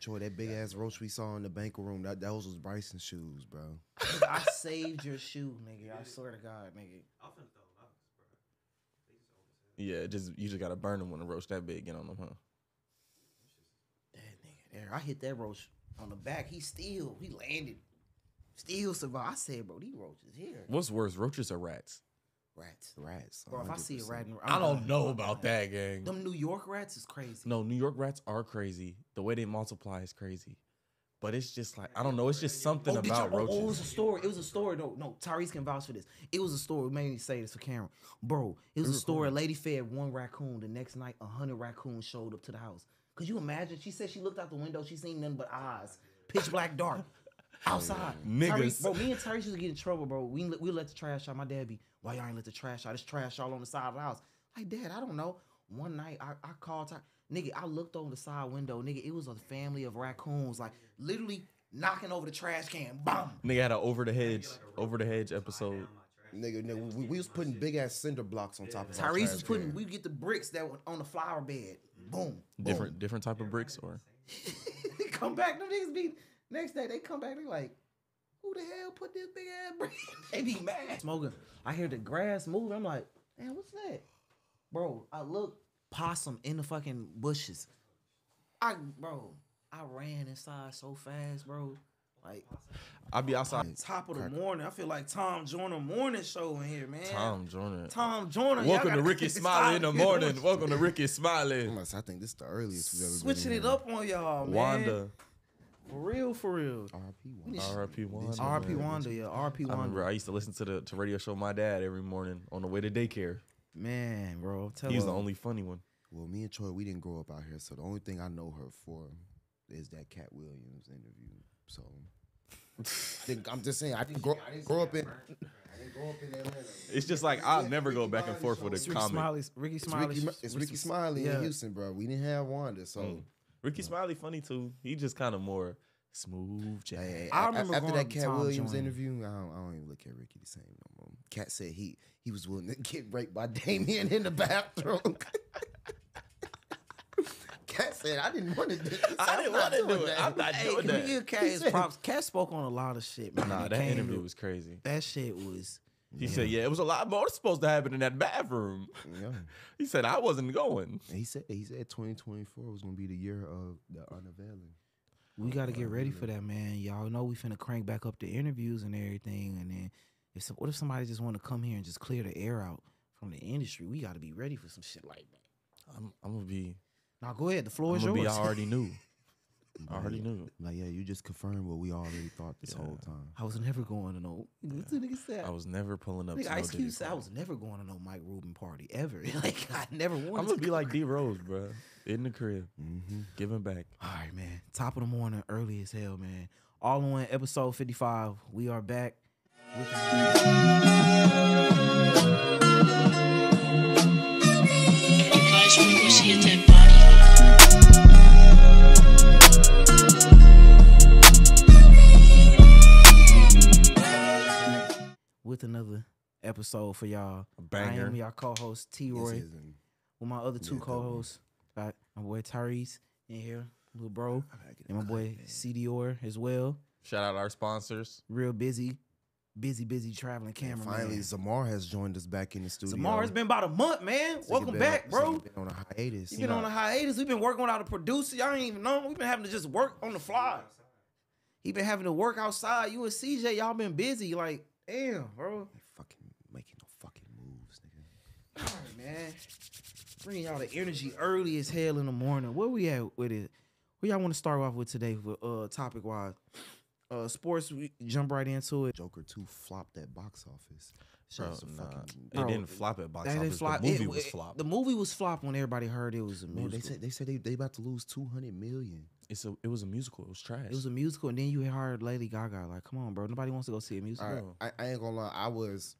Troy, that big ass roach we saw in the banquet room, that those was Bryson's shoes, bro. I saved your shoe, nigga. I swear to God, nigga. Yeah, just you just gotta burn them when the roach that big get on them, huh? That nigga there. I hit that roach on the back. He still, he landed. Still survived. I said, bro, these roaches here. What's worse, roaches or rats? Rats. Rats. Bro, if I see a 100%. rat in I don't know about that, gang. Them New York rats is crazy. No, New York rats are crazy. The way they multiply is crazy. But it's just like I don't know. It's just something Oh, about y'all- oh, oh, it was a story. It was a story. No, no. Tyrese can vouch for this. It was a story. We made me say this for Cameron, bro. It was a story. A lady fed one raccoon. The next night, a hundred raccoons showed up to the house. Could you imagine? She said she looked out the window. She seen nothing but eyes, pitch black dark, outside. Niggas. Tyrese, bro. Me and Tyrese used to get in trouble, bro. We let- we let the trash out. My dad be, why y'all ain't let the trash out? It's trash all on the side of the house. Like, dad, I don't know. One night, I, I called Ty- nigga. I looked over the side window, nigga. It was a family of raccoons, like literally knocking over the trash can. Boom. Nigga had an over the hedge, over the hedge episode. Nigga, nigga we, we was putting big ass cinder blocks on top of our Tyrese trash was putting. We get the bricks that were on the flower bed. Boom. Different, different type of bricks, or come back. Them niggas be next day. They come back. They like, who the hell put this big ass brick? they be mad. Smoking. I hear the grass moving. I'm like, man, what's that, bro? I look possum in the fucking bushes. I bro, I ran inside so fast, bro. Like I'll be outside. top of the morning. I feel like Tom Joyner morning show in here, man. Tom Joyner. Tom Joyner. Welcome to Rickey Smiley in the morning. Welcome to Rickey Smiley. I think this is the earliest we've ever Switching been it up on y'all, man. Wanda. For real, for real. RP one. R.I.P. Wanda. R.P. man. Wanda, yeah. R.P. I remember I used to listen to the to radio show my dad every morning on the way to daycare. Man, bro. Tell He was the only funny one. Well, me and Troy, we didn't grow up out here, so the only thing I know her for is that Katt Williams interview. So think- I'm just saying, I didn't grow, grow up in. I didn't grow up in Atlanta. It's just like I'll never go back and forth with It's a Rickey comment. Smiley. Rickey It's Smiley. Rickey, it's Rickey Smiley yeah. in Houston, bro. We didn't have Wanda, so. Mm. Rickey mm. Smiley funny too. He just kind of more smooth jazz. Hey, hey, I a- remember after going that Katt Tom Williams Joyner. interview, I don't, I don't even look at Rickey the same no more. Katt said he he was willing to get raped by Damien in the bathroom. Katt said, "I didn't want to do this. I didn't wanna do it. that." I'm not Hey, doing can we that. Cat props? Katt spoke on a lot of shit, man. Nah, that came interview was crazy. That shit was. He said, "Yeah, it was a lot more supposed to happen in that bathroom." Yeah. He said, "I wasn't going." He said he said 2024 was gonna be the year of the unavailing. We got to get ready for that, man. Y'all know we finna crank back up the interviews and everything. And then, if some, what if somebody just want to come here and just clear the air out from the industry? We got to be ready for some shit like that. I'm, I'm gonna be. Now go ahead. The floor I'm is gonna yours. be. I already knew. I already Like, knew. Like, yeah, you just confirmed what we already thought this whole time. I was never going to no. What's the nigga said? I was never pulling up. Nigga, to no Ice Diddy Cube said I was never going to no Mike Rubin party ever. like I never wanted. I'm gonna to be like D Rose, bro, in the crib, Mm-hmm. giving back. All right, man. Top of the morning, early as hell, man. All in one, episode 55. We are back. With with another episode for y'all. A banger. I am your co-host T Roy with my other two Yeah, co-hosts. Got my boy Tyrese in here, little bro, and my boy C Dior as well. Shout out our sponsors. Real busy, busy, busy traveling And camera. finally, Zamar has joined us back in the studio. Zamar, it's been about a month, man. Nigga Welcome been- back, bro. nigga Been on a hiatus. You've been on a hiatus. We've been working without a producer. Y'all ain't even know. We've been having to just work on the fly. He been having to work outside. You and CJ, y'all been busy. Like, damn, bro. Ain't fucking making no fucking moves, nigga. All right, man. Bringing y'all the energy early as hell in the morning. Where we at with it? Where y'all want to start off with today with uh topic wise? Uh sports, we jump right into it. Joker 2 flopped at box office. Bro, nah, fucking- it Bro, didn't flop at box office. flop. The movie It- was it- flop. The movie was flop when everybody heard it was a Bro, musical. they said they said they, they about to lose 200 million. It's a. It was a musical. It was trash. it was a musical, and then you hired Lady Gaga. Like, come on, bro. Nobody wants to go see a musical. All right, I, I ain't gonna lie. I was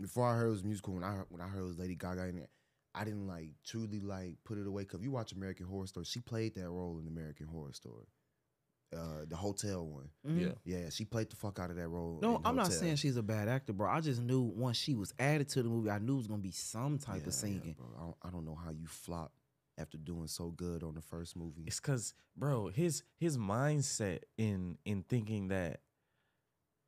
before I heard it was musical. When I heard, when I heard it was Lady Gaga in it, I didn't like truly like put it away. Cause you watch American Horror Story, she played that role in American Horror Story, uh, the hotel one. Mhm. yeah. Yeah, she played the fuck out of that role. No, I'm not saying she's a bad actor, bro. I just knew once she was added to the movie, I knew it was gonna be some type Yeah, of yeah, singing. bro. I don't, I don't know how you flop after doing so good on the first movie. It's cause, bro, his his mindset in in thinking that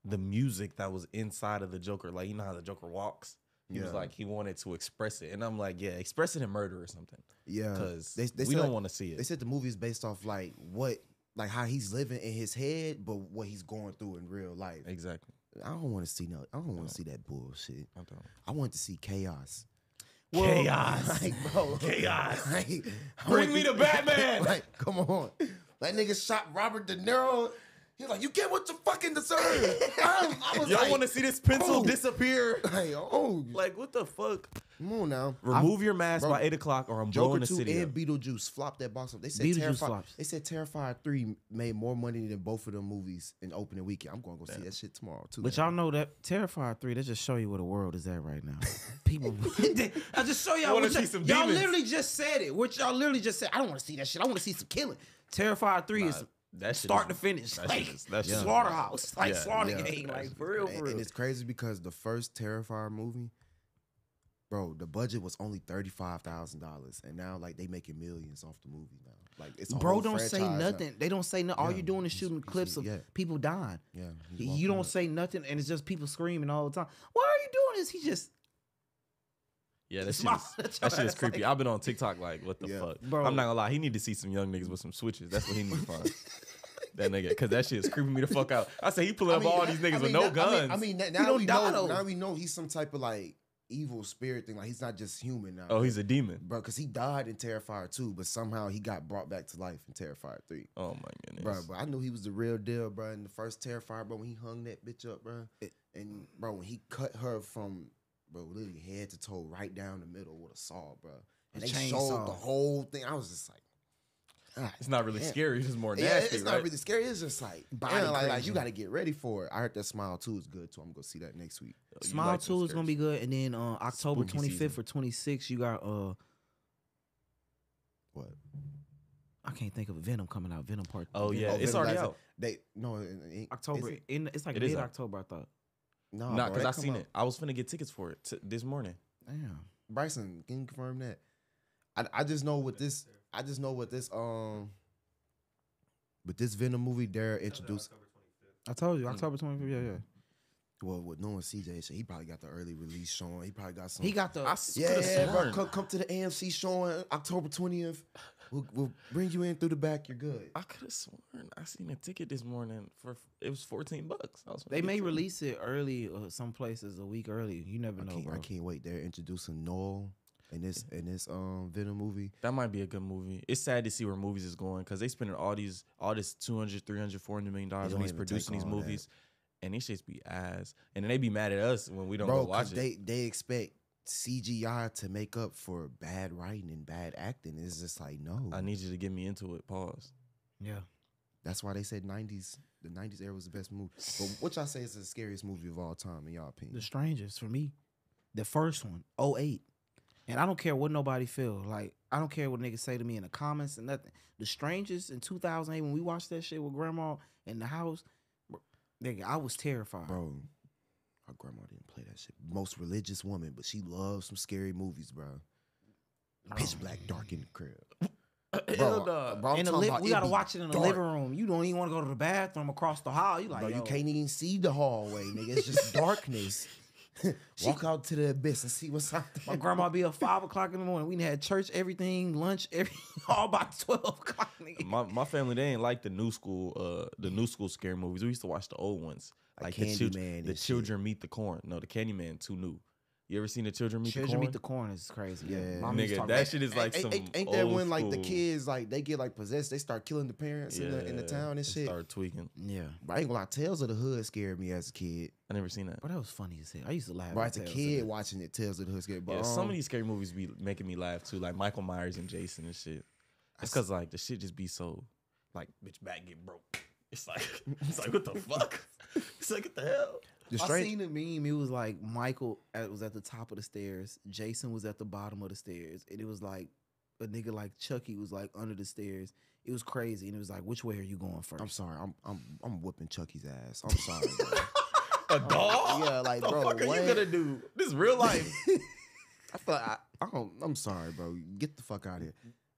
the music that was inside of the Joker, like you know how the Joker walks. He was like he wanted to express it, and I'm like, yeah, express it in murder or something, Yeah, because they, they we don't want to see it. They said the movie is based off like what, like how he's living in his head, but what he's going through in real life. Exactly. I don't want to see no. I don't want No. to see that bullshit. I don't. I want to see chaos. Chaos. like, bro, Chaos. like, Bring me the Batman. like, come on. That nigga shot Robert De Niro. He's like, you get what you fucking deserve. I, I was Y'all like, want to see this pencil oh. disappear? Like, oh, Like what the fuck? come on now. Remove your mask bro, by eight o'clock, or I'm Joker blowing the 2 city and up. Beetlejuice flopped that box up. They said Beetlejuice Terrifier. They said Terrifier 3 made more money than both of them movies in opening weekend. I'm going to go see that shit tomorrow too. But y'all know that Terrifier 3, that just show you where the world is at right now. People I just show y'all what y'all, y'all literally just said it. What y'all literally just said. I don't want to see that shit. I want to see some killing. Terrifier 3 is Nah, that shit start is- to finish. that like shit is- that shit is- slaughterhouse. Like Yeah, slaughter yeah. game. That Like shit for real, and, for and it's crazy because the first Terrifier movie, bro, the budget was only thirty five thousand dollars, and now like they making millions off the movie now. Like it's Bro don't say franchise now. nothing. They don't say nothing. All Yeah, you doing is shooting he's- clips of yeah. people dying. Yeah, You don't up. say nothing, and it's just people screaming all the time. Why are you doing this? He just Yeah, that shit is, that shit is creepy. like- I've been on TikTok like, what the Yeah. fuck, Bro. I'm not gonna lie. He need to see some young niggas with some switches. That's what he need to find. that nigga, cause that shit is creeping me the fuck out. I say he pulling up all these niggas I with no guns. I mean, I mean, He now we know. though. Now we know he's some type of like evil spirit thing. Like he's not just human now. oh, he's a demon. bro, because he died in Terrifier 2, but somehow he got brought back to life in Terrifier 3. Oh my goodness. Bro, but I knew he was the real deal, bro. In the first Terrifier, bro, when he hung that bitch up, bro, and bro, when he cut her from, bro, literally head to toe, right down the middle with a saw, bro, and A they chainsaw. showed the whole thing. I was just like, God, It's not really damn. scary. It's just more Yeah, nasty, it's right? not really scary. It's just like, Body damn, like, like you got to get ready for it. I heard that Smile Two is good too. I'm gonna see that next week. Oh, Smile like 2 is gonna be good. And then uh, October Spooky 25th season. or 26th, you got uh What? I can't think of it. Venom coming out. Venom part. Oh, Venom- yeah, it's Venom already out. They no it- it- October. is it? in it's like It is mid. October, I thought. No, Nah, bro, because I seen out- it. I was finna get tickets for it t- this morning. Damn. Bryson, can you confirm that? I, I just know what this I just know what this um with this Venom movie they're introduced I told you, October 25th. Yeah, yeah. well with knowing CJ shit, he probably got the early release showing. He probably got some He got the. I s- Yeah, coulda bro, come, come to the AMC showing October 20th. We'll, we'll bring you in through the back. You're good. I could have sworn I seen a ticket this morning for it was fourteen bucks. Was they may release it early or some places a week early. You never I know, can't, bro. I can't wait. They're introducing Knull in this in this um Venom movie. That might be a good movie. It's sad to see where movies is going because they spending all these all this 200, 300, 400 million dollars They on these producing these all that. movies, and these shits be ass, and then they be mad at us when we don't Bro, go watch 'cause it. they they expect CGI to make up for bad writing and bad acting. It's just like no. I need you to get me into it. Pause. Yeah. That's why they said '90s. The '90s era was the best movie. But what y'all say is the scariest movie of all time in y'all opinion? The Strangers for me. The first one, 08. And I don't care what nobody feel. Like, I don't care what niggas say to me in the comments and nothing. The Strangers in 2008, when we watched that shit with grandma in the house, bro, nigga, I was terrified. Bro, our grandma didn't play that shit. Most religious woman, but she loves some scary movies, bro. Pitch black, dark in the crib. Bro, bro, in the li- we gotta watch it in the dark. living room. You don't even want to go to the bathroom across the hall. You like, Bro, you can't even see the hallway, nigga. It's just darkness. Walk out to the abyss and see what's out there. My grandma be up five o'clock in the morning. We had church, everything, lunch, every all by twelve o'clock. My my family they ain't like the new school uh the new school scary movies. We used to watch the old ones Like like, the children the children meet the corn. No, the Candyman too new. You ever seen the children meet Children the corn? meet the corn is crazy. Yeah. Mom used Nigga, that about- shit is like ain't, some ain't, ain't that old when like the kids like they get like possessed, they start killing the parents in the in the town and shit. Start tweaking. Yeah, But I ain't gonna lie, Tales of the Hood scared me as a kid. I never seen that. but that was funny as hell. I used to laugh. Bro, at as a kid watching it, Tales of the Hood scared. But yeah, um, some of these scary movies be making me laugh too, like Michael Myers and Jason and shit. It's cause like the shit just be so like bitch back get broke. It's like it's like what the fuck? It's like what the hell? The I strange, seen a meme. It was like Michael was at the top of the stairs, Jason was at the bottom of the stairs, and it was like a nigga like Chucky was like under the stairs. It was crazy, and it was like, which way are you going 1st I'm sorry, I'm I'm I'm whooping Chucky's ass. I'm sorry, bro. A dog? Yeah, like, the bro, fuck are what? you gonna do? This is real life. I feel like I, I don't, I'm sorry, bro. Get the fuck out of here.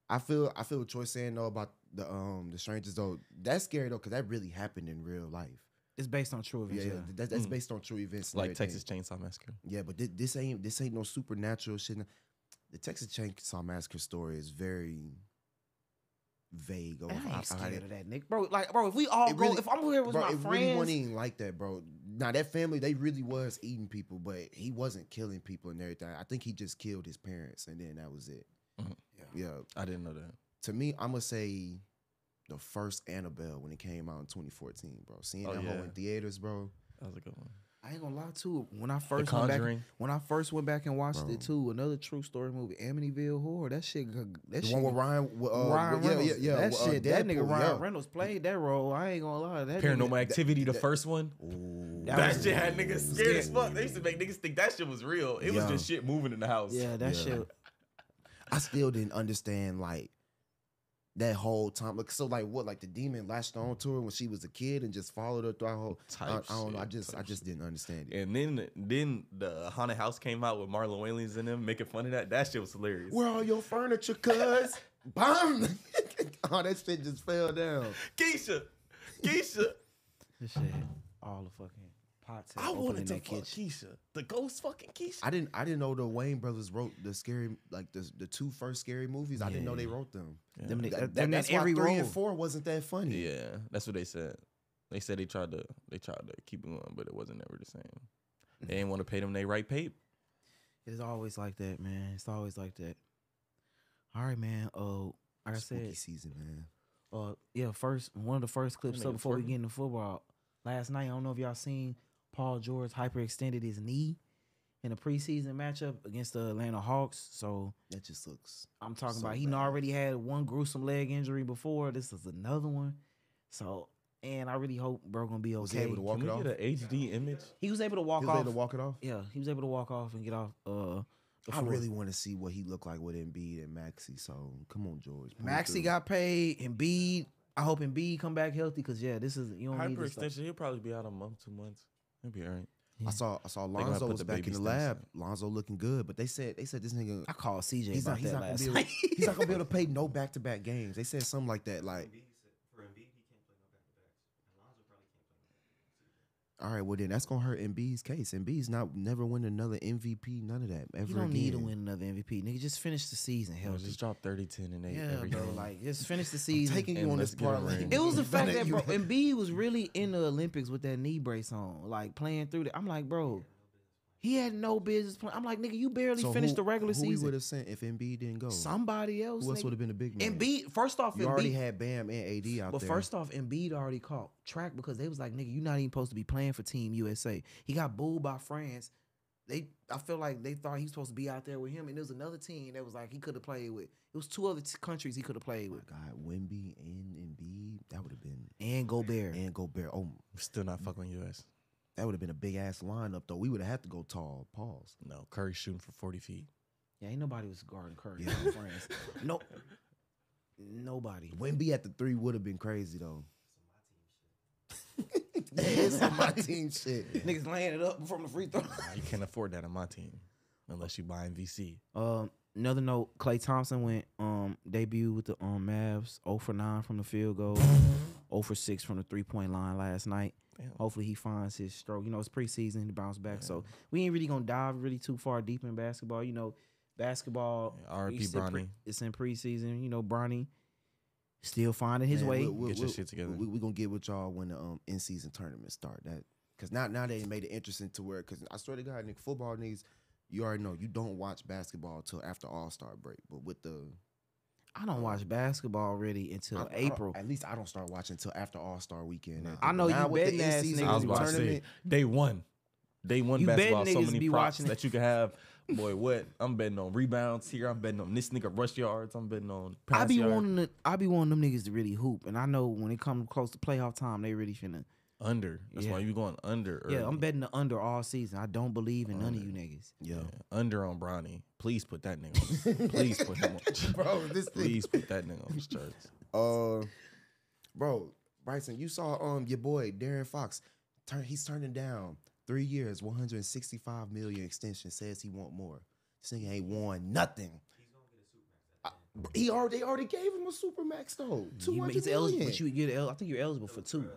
I feel I feel what Troy saying though about the um the strangers though. That's scary though because that really happened in real life. It's based on true Yeah, events. yeah, Yeah, that, that's Mm. based on true events. like everything. Texas Chainsaw Massacre. Yeah, but this, this ain't this ain't no supernatural shit. The Texas Chainsaw Massacre story is very vague. of I how- ain't how scared they- of that, Nick. Bro, like, bro, if we all It go, really- if I'm here with bro, my it really friends, wasn't even like that, bro. Now that family, they really was eating people, but he wasn't killing people and everything. I think he just killed his parents, and then that was it. Mhm. Yeah. I didn't know that. To me, I'm gonna say the first Annabelle when it came out in 2014, bro. Seeing Oh, that whole in theaters, bro. That was a good one. I ain't gonna lie too. When I first went back, when I first went back and watched Bro. it too, another true story movie, Amityville Horror. That shit, that The shit, one with Ryan, with, uh, Ryan Reynolds. yeah, yeah, that with, uh, shit, that nigga Ryan yeah. Reynolds played that role. I ain't gonna lie. That Paranormal nigga, Activity, the first one. Ooh. That That was- shit had niggas scared as fuck. They used to make niggas think that shit was real. It was just shit moving in the house. yeah, that Yeah. shit. I still didn't understand like that whole time. Like so, like what? Like the demon latched on to her when she was a kid and just followed her throughout whole. I, Type I don't know. I just, I just shit. didn't understand it. And then then the haunted house came out with Marlon Wayans in them making fun of that. That shit was hilarious. Where all your furniture, cuz? Bomb! oh, that shit just fell down. Keisha, Keisha. This shit, all the fucking pots. I open wanted to that fuck. Keisha, the ghost fucking Keisha. I didn't, I didn't know the Wayne brothers wrote the scary, like the the two first scary movies. I didn't know they wrote them. Yeah. Them niggas- That, them that- that's every why three role. and four wasn't that funny. Yeah, that's what they said. They said they tried to they tried to keep it going, but it wasn't ever the same. They didn't want to pay them they right pay. It's always like that, man. It's always like that. All right, man. Oh, like I said, season, man. uh, yeah. First, one of the first clips That up before we get into football. Last night, I don't know if y'all seen Paul George hyperextended his knee in a preseason matchup against the Atlanta Hawks. So That just looks. I'm talking So about he bad. already had one gruesome leg injury before. This is another one. So, and I really hope bro gonna be Was he okay. able to walk Can we it off? get an HD image? He was able to walk He was off. able to walk it off. yeah, he was able to walk off and get off. Uh, the I really want to see what he looked like with Embiid and Maxey. So come on, George. pull Maxey got paid. Embiid. I hope Embiid come back healthy because yeah, this is you don't need this. stuff. Hyperextension, he'll probably be out a month, two months. He'll be all right. I saw I saw gonna Lonzo was back in the lab. in. Lonzo looking good, but they said they said this nigga I called CJ he's about not he's that not gonna be able, he's not gonna be able to pay no back to back games. They said something like that. Like, all right, well then that's gonna hurt Embiid's case. Embiid's not never win another MVP, none of that ever you don't again. need to win another MVP, nigga. Just finish the season He'll just drop 30, 10, and 8 Yeah, every bro. game. Like just finish the I'm season. taking you on this get a parlay. It was the fact better- that bro, Embiid was really in the Olympics with that knee brace on, like playing through that. I'm like, bro, he had no business playing. I'm like, nigga, you barely So finished who- the regular who we season. would have sent if Embiid didn't go? Somebody else. Who else would have been a big man? Embiid. First off, You Embiid. already had Bam and AD out But there. first off, Embiid already caught track because they was like, nigga, you're not even supposed to be playing for Team USA. He got booed by France. They, I feel like they thought he was supposed to be out there with him, and there was another team that was like he could have played with. It was two other t- countries he could have played with, God, Wemby and Embiid, that would have been and Gobert. and Gobert. Oh, still not fucking US. That would have been a big ass lineup though. We would have had to go tall. Pause. No, Curry shooting for 40 feet. yeah, ain't nobody was guarding Curry Yeah. from France. No, nobody. Wemby at the three would have been crazy though. that is some my team shit. Niggas laying it up from the free throw. Nah, you can't afford that on my team unless you buy VC. Um, another note: Klay Thompson went um debut with the um Mavs, 0 for 9 from the field goal, 0 for 6 from the three point line last night. Damn. Hopefully he finds his stroke. You know, it's preseason to bounce back, so we ain't really gonna dive really too far deep in basketball. You know, basketball. Yeah, R.I.P. it's in pre- Bronny. it's in preseason. You know, Bronny still finding his Man, way. we'll- we'll- Get your we'll- shit together. We, we gonna get with y'all when the um in season tournament start. That because now now they made it interesting to where because I swear to God, nigga, football needs. You already know you don't watch basketball till after All Star break, but with the I don't watch basketball really until I- I April. at least I don't start watching until after All Star weekend. Nah. I know now you with the betting ass in-season niggas I was about to say tournament, day one. Day one You basketball, so many be props watching that you can have. Boy, what? I'm betting on rebounds here. I'm betting on this nigga rush yards. I'm betting on pass I be yards. wanting to, I be wanting them niggas to really hoop, and I know when it comes close to playoff time, they really finna. Under. That's Yeah. why you going under. Yeah. I'm betting the under all season. I don't believe in none of you niggas. Yeah, Yeah, under on Bronny. Please put that nigga. on. Please put him on. bro, this thing. Please put that nigga on the charts. Uh, bro, Bryson, you saw um your boy De'Aaron Fox. Turn, he's turning down three years, 165 million extension. Says he want more. This nigga ain't won nothing. He already they already gave him a super max though. Two You, hundred he's eligible, but you get el- I think you're eligible for two.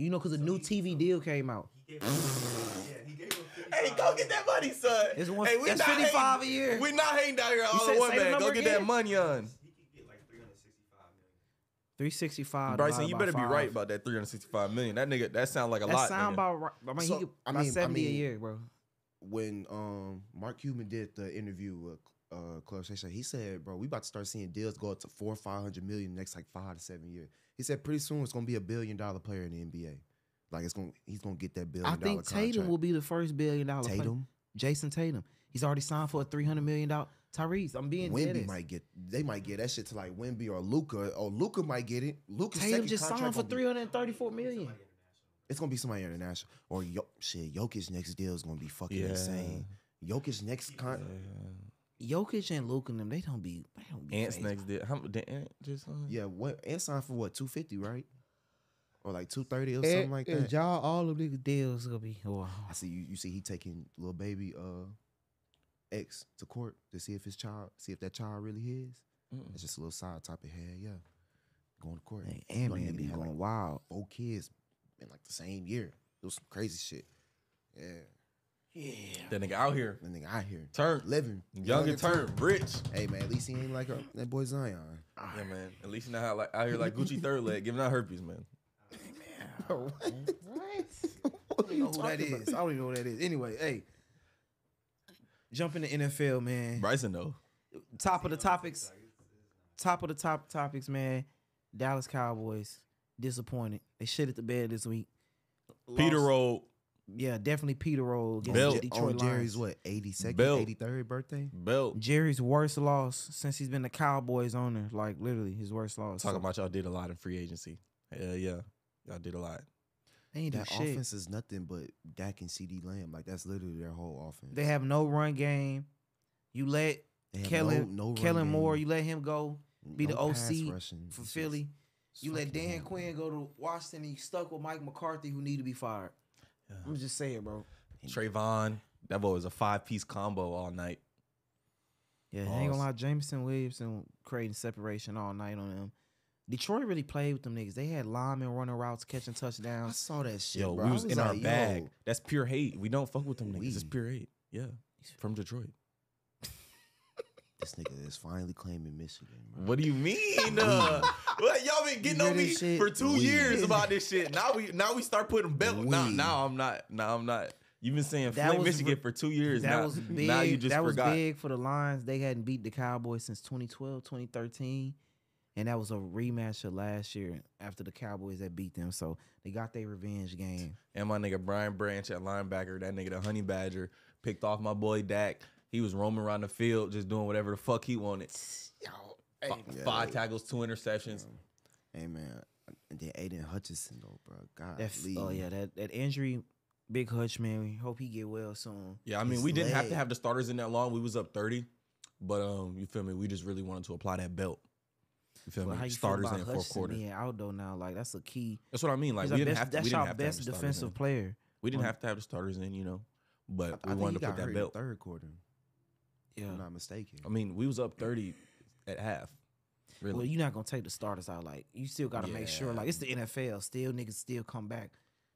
You know, because a new TV deal came out. Hey, go get that money, son. It's one- Hey, we that's not 55 hating- a year. We're not hating down here all said- in one say the man. Go number get that money on. Three sixty five. Bryson, you better be right about that 365 million. That nigga, that sound like a that. lot. Sound nigga. about right. I mean, So, he could, I about mean- I seventy a year, bro. when um Mark Cuban did the interview with uh Club Shay Shay, he said, "Bro, we about to start seeing deals go up to four, or five hundred million next like five to seven years." He said, "Pretty soon it's gonna be a billion dollar player in the NBA. Like it's gonna he's gonna get that billion I dollar think Tatum contract. will be the first billion dollar player. Tatum, Jayson Tatum. He's already signed for a three hundred million dollar. Tyrese, I'm being dead. Wemby might get they might get that shit to like Wemby or Luka or Luka might get it. Luka Tatum just signed for three hundred thirty four million. It's gonna be somebody international or Yo, shit. Jokic next deal is gonna be fucking Yeah. insane. Jokic next con. Jokic and Luka and them, they don't be. They don't be. Ants phased. next did. How did Ant just signed? Yeah, what and signed for what two fifty right? Or like two thirty or Eh, something like eh, that. Y'all, all of these deals gonna be. Wow. I see you. You see, he taking little baby uh ex to court to see if his child, see if that child really his. Mm. It's just a little side topic here. Yeah, going to court. Hey, You and know, man be going like, wild. Four kids in like the same year. It was some crazy shit. Yeah, Yeah. That nigga out here. that nigga out here Turn. living Young and turn. Rich. Hey man, at least he ain't like a, that boy Zion. Yeah, man. At least you know how like out here like Gucci third leg giving out herpes, man. what? I don't even know who that is. I don't even know who that is. Anyway, hey. Jump in the NFL, man. Bryson though. Top of the topics. Top of the top topics, man. Dallas Cowboys disappointed. They shit at the bed this week. Peter Lost- Roll. Yeah, definitely Peter Roll against Belt. the On Detroit Jerry's Lions. what eighty second, Belt. eighty third birthday. Belt. Jerry's worst loss since he's been the Cowboys owner. Like literally his worst loss. Talking So, about y'all did a lot in free agency. Yeah, yeah. Y'all did a lot. ain't That shit. offense is nothing but Dak and CeeDee Lamb. Like that's literally their whole offense. They have no run game. You let They Kellen no, no run Kellen Moore, game, you let him go mm, be the no pass OC rushing. for It's Philly. You let Dan horrible. Quinn go to Washington and you stuck with Mike McCarthy who need to be fired. Yeah. I'm just saying, bro. Trayvon. That boy was a five piece combo all night. Yeah, I ain't gonna Pause. lie. Jameson Williamson creating separation all night on them. Detroit really played with them niggas. They had linemen running routes, catching touchdowns. I saw that shit, Yo, bro. we I was, in our bag. yo, That's pure hate. We don't fuck with them niggas. It's pure hate. Yeah. From Detroit. This nigga is finally claiming Michigan. Bro. What do you mean? Uh, what, y'all been getting on me shit? for two We. years about this shit. Now we now we start putting belt. Now, We. now I'm not. Now I'm not. You've been saying That Flint, Michigan re- for two years. That now, was big. now you just that forgot. was big for the Lions. They hadn't beat the Cowboys since 2012, 2013. And that was a rematch of last year after the Cowboys that beat them. So they got their revenge game. And my nigga Brian Branch at linebacker, that nigga the Honey Badger, picked off my boy Dak. He was roaming around the field just doing whatever the fuck he wanted. Yo, Fi- Yeah, Five tackles, two interceptions. Hey man, and then Aidan Hutchinson though, bro. God, That, oh yeah, that, that injury, Big Hutch man. We hope he get well soon. Yeah, I mean, His we didn't have to have the starters in that long. We was up 30. But um, you feel me? We just really wanted to apply that belt. You feel But how me? you Starters feel in about fourth quarter. being out though now? Like that's a key. That's what I mean. Like He's we didn't best, have to. that's We didn't our have to have best the starters defensive in. player. We didn't have to have the starters in, you know. But I, I we think wanted to put that belt. third quarter. Yeah. If I'm not mistaken. I mean, we was up 30 at half. Really? Well, you're not gonna take the starters out. Like you still got to make sure. Like it's the NFL. Still niggas still come back.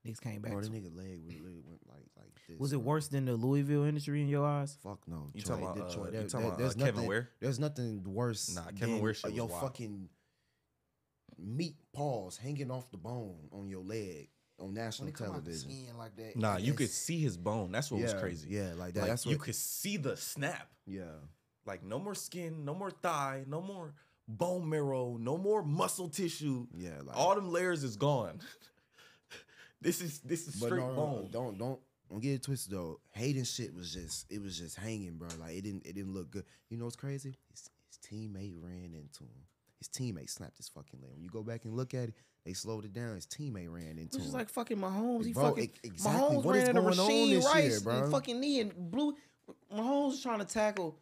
Niggas came back. Bro, to- the nigga leg went like like this. Was it worse than the Louisville injury in your eyes? Fuck no. You Troy, talking about, uh, Detroit. you talking there- about, there's uh, Kevin nothing, Ware? There's nothing worse. Nah, Kevin than, Ware shit uh, your wild. fucking meat paws hanging off the bone on your leg on national television. like that, nah, you could see his bone. That's what yeah, was crazy. Yeah, like that. Like, that's you could see the snap. yeah, Like no more skin, no more thigh, no more bone marrow, no more muscle tissue. yeah. Like All them layers is gone. this is this is But straight no, no, bone. don't don't don't get it twisted though. Hayden shit was just it was just hanging, bro. Like it didn't it didn't look good. You know what's crazy? His, his teammate ran into him. His teammate snapped his fucking leg. When you go back and look at it, they slowed it down. His teammate ran into Which him. is like fucking Mahomes. He Bro, fucking exactly. Mahomes What is ran into going on Rashee this year, Rice, bro? fucking knee and blew. Mahomes was trying to tackle,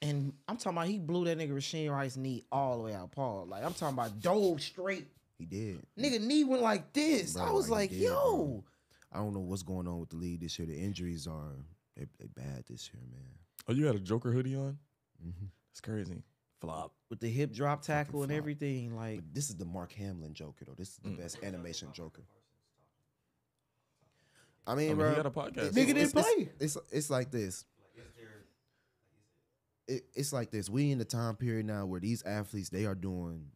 and I'm talking about he blew that nigga Rashee Rice knee all the way out. Paul, like I'm talking about dove straight. he did. Nigga knee went like this. Bro, I was like like, did, yo. bro. I don't know what's going on with the league this year. The injuries are they, they bad this year, man. Oh, you had a Joker hoodie on? Mhm. That's crazy. Flop. with the hip drop tackle and flop. everything. Like But this is the Mark Hamill Joker though. This is the Mm. best animation Joker. I I mean, mean, bro, he got a podcast. Nigga didn't it's, it's- play. It's, it's like this. It, it's like this. We in the time period now where these athletes they are doing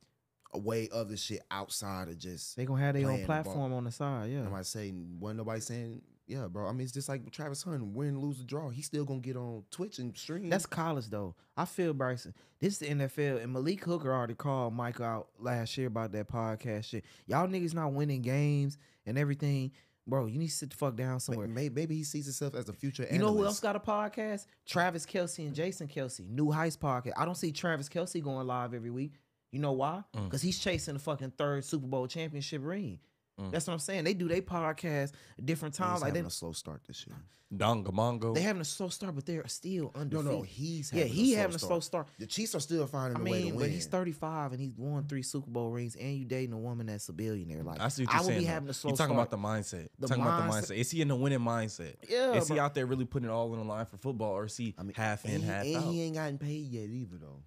a way other shit outside of just. they gonna have their Playing own the platform on the side. Yeah. Am I saying wasn't nobody saying yeah, bro? I mean, it's just like Travis Hunt, win, lose, or draw. He's still gonna get on Twitch and stream. That's college though. I feel Bryson. This is the NFL, and Malik Hooker already called Mike out last year about that podcast shit. Y'all niggas not winning games and everything, bro. You need to sit the fuck down somewhere. maybe, maybe he sees himself as a future. You know who else got a podcast? Travis Kelce and Jason Kelce, New Heights podcast. I don't see Travis Kelce going live every week. You know why? Mm. Because he's chasing the fucking third Super Bowl championship ring. Mm. That's what I'm saying. They do their podcast at different He's times. Like they having they, a slow start this year. Dongamongo. they having a slow start, but they're still No, undefeated. no, no, he's yeah, having he a having a slow slow start. start. The Chiefs are still finding I a way to mean, win. but he's 35 and he's won three Super Bowl rings, and you dating a woman that's a billionaire. Like I see what you're I would saying. be though. having a slow you talking start. about the mindset. The talking about the mindset- mindset. Is he in the winning mindset? yeah, Is he out there really putting it all on the line for football, or is he I mean, half in, and he, half and out? he ain't gotten paid yet either though.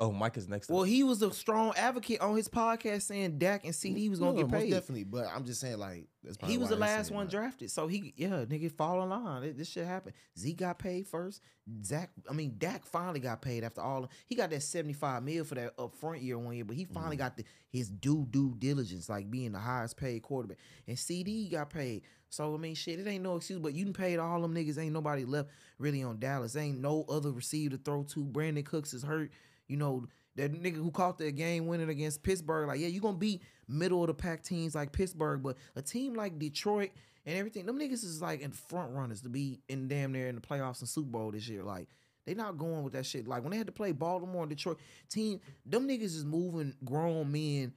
Oh, Mike is next. Well, he was a strong advocate on his podcast saying Dak and CeeDee was gonna No, get most paid. definitely. But I'm just saying, like, that's He was the last one that. drafted, so he yeah, nigga fall in line. This shit happened. Z got paid first. Zach, I mean Dak finally got paid after all. He got that seventy five mil for that upfront year one year, but he finally Mm-hmm. got the, his due due diligence, like being the highest paid quarterback. And CeeDee got paid. So I mean, shit, it ain't no excuse. But you done paid all them niggas. Ain't nobody left really on Dallas. Ain't no other receiver to throw to. Brandin Cooks is hurt. You know that nigga who caught the game winning against Pittsburgh. Like yeah, you're gonna beat middle of the pack teams like Pittsburgh, but a team like Detroit and everything, them niggas is like in front runners to be in damn near in the playoffs and Super Bowl this year. Like they not going with that shit. Like when they had to play Baltimore and Detroit, team, them niggas is moving grown men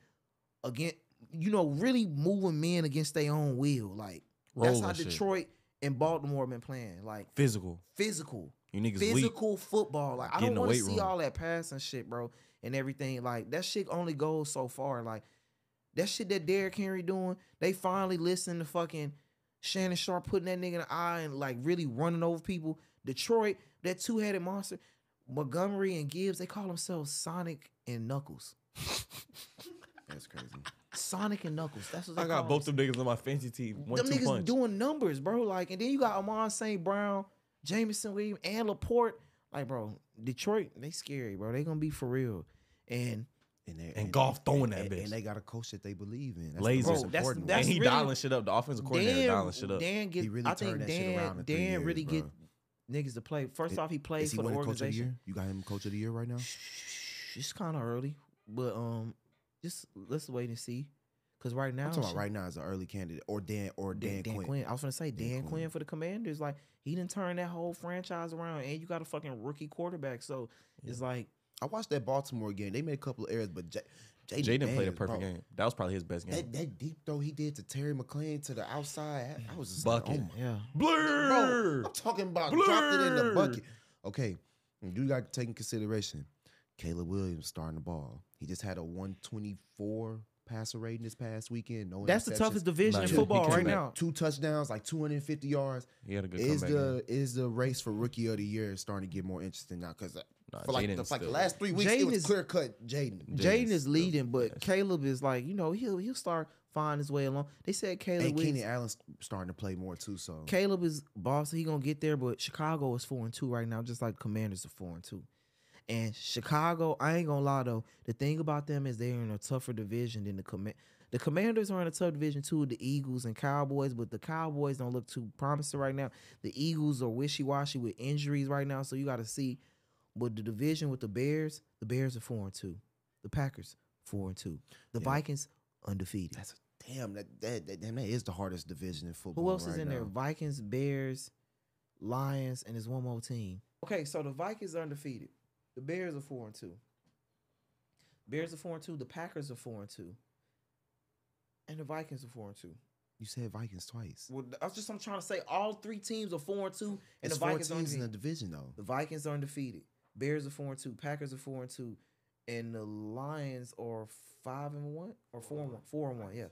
against, you know, really moving men against their own will. Like that's how shit. Detroit and Baltimore been playing. Like physical. physical You niggas weak. physical football. Like I Get in don't want to see room. all that passing shit, bro, and everything. Like that shit only goes so far. Like that shit that Derrick Henry doing, they finally listen to fucking Shannon Sharpe putting that nigga in the eye and like really running over people. Detroit, that two headed monster, Montgomery and Gibbs, they call themselves Sonic and Knuckles. That's crazy. Sonic and Knuckles. That's what I got both them. them niggas on my fancy team. One Them two niggas punch. doing numbers, bro. Like, and then you got Amon St. Brown, Jameson Williams, and LaPorta. Like, bro, Detroit, they scary, bro. They gonna be for real. And And, they, And Goff throwing and, that bitch. And they got a coach that they believe in. That's Laser. the most Bro, that's- important that's and he really- dialing shit up. The offensive coordinator Dan, dialing shit up. Dan get, He really I think turned that shit around Dan, Dan years, really get bro. niggas to play. First off, he plays he for the winning coach of the organization. year? You got him coach of the year right now? It's kind of early, but um, just let's wait and see. Cause right now, I'm talking about right now as an early candidate or Dan or Dan, Dan, Quinn. Quinn. I was gonna say Dan Dan, Quinn. Quinn for the Commanders. Like he didn't turn that whole franchise around, and you got a fucking rookie quarterback. So it's like I watched that Baltimore game. They made a couple of errors, but J- Jayden Jayden played a perfect bro, game. That was probably his best game. That, that deep throw he did to Terry McLaurin to the outside, I, I was just Bucket. like, oh my yeah, Blur. Bro, I'm talking about dropped it in the bucket. Okay, you got to take in consideration. Caleb Williams starting the ball. He just had a 124 passer rating this past weekend. No that's the toughest division Nah, in he- football he came right back. now. Two touchdowns, like 250 yards. He had a good Is comeback. the is the race for rookie of the year starting to get more interesting now? Because uh, Nah, for like the, Jayden's like the still- last three weeks, Jayden it was is- clear cut. Jayden. Jayden's Jayden is leading, but best. Caleb is like you know he'll he'll start finding his way along. They said Caleb And Williams, Keenan Allen's starting to play more too. So Caleb is boss. He gonna get there, but Chicago is four and two right now, just like Commanders are four and two. And Chicago, I ain't gonna lie though. The thing about them is they're in a tougher division than the command. The Commanders are in a tough division too, the Eagles and Cowboys, but the Cowboys don't look too promising right now. The Eagles are wishy washy with injuries right now, so you got to see. But the division with the Bears, the Bears are four and two. The Packers four and two. The Yeah. Vikings undefeated. that's a, damn that, that that damn that is the hardest division in football. Who else is right in there? Vikings, Bears, Lions, and there's one more team. Okay, so the Vikings are undefeated. The Bears are four and two. Bears are four and two. The Packers are four and two. And the Vikings are four and two. You said Vikings twice. Well, that's just I'm trying to say. All three teams are four and two, and It's the four Vikings are in the division though. The Vikings are undefeated. Bears are four and two. Packers are four and two, and the Lions are five and one or four and one. Four and one, yeah.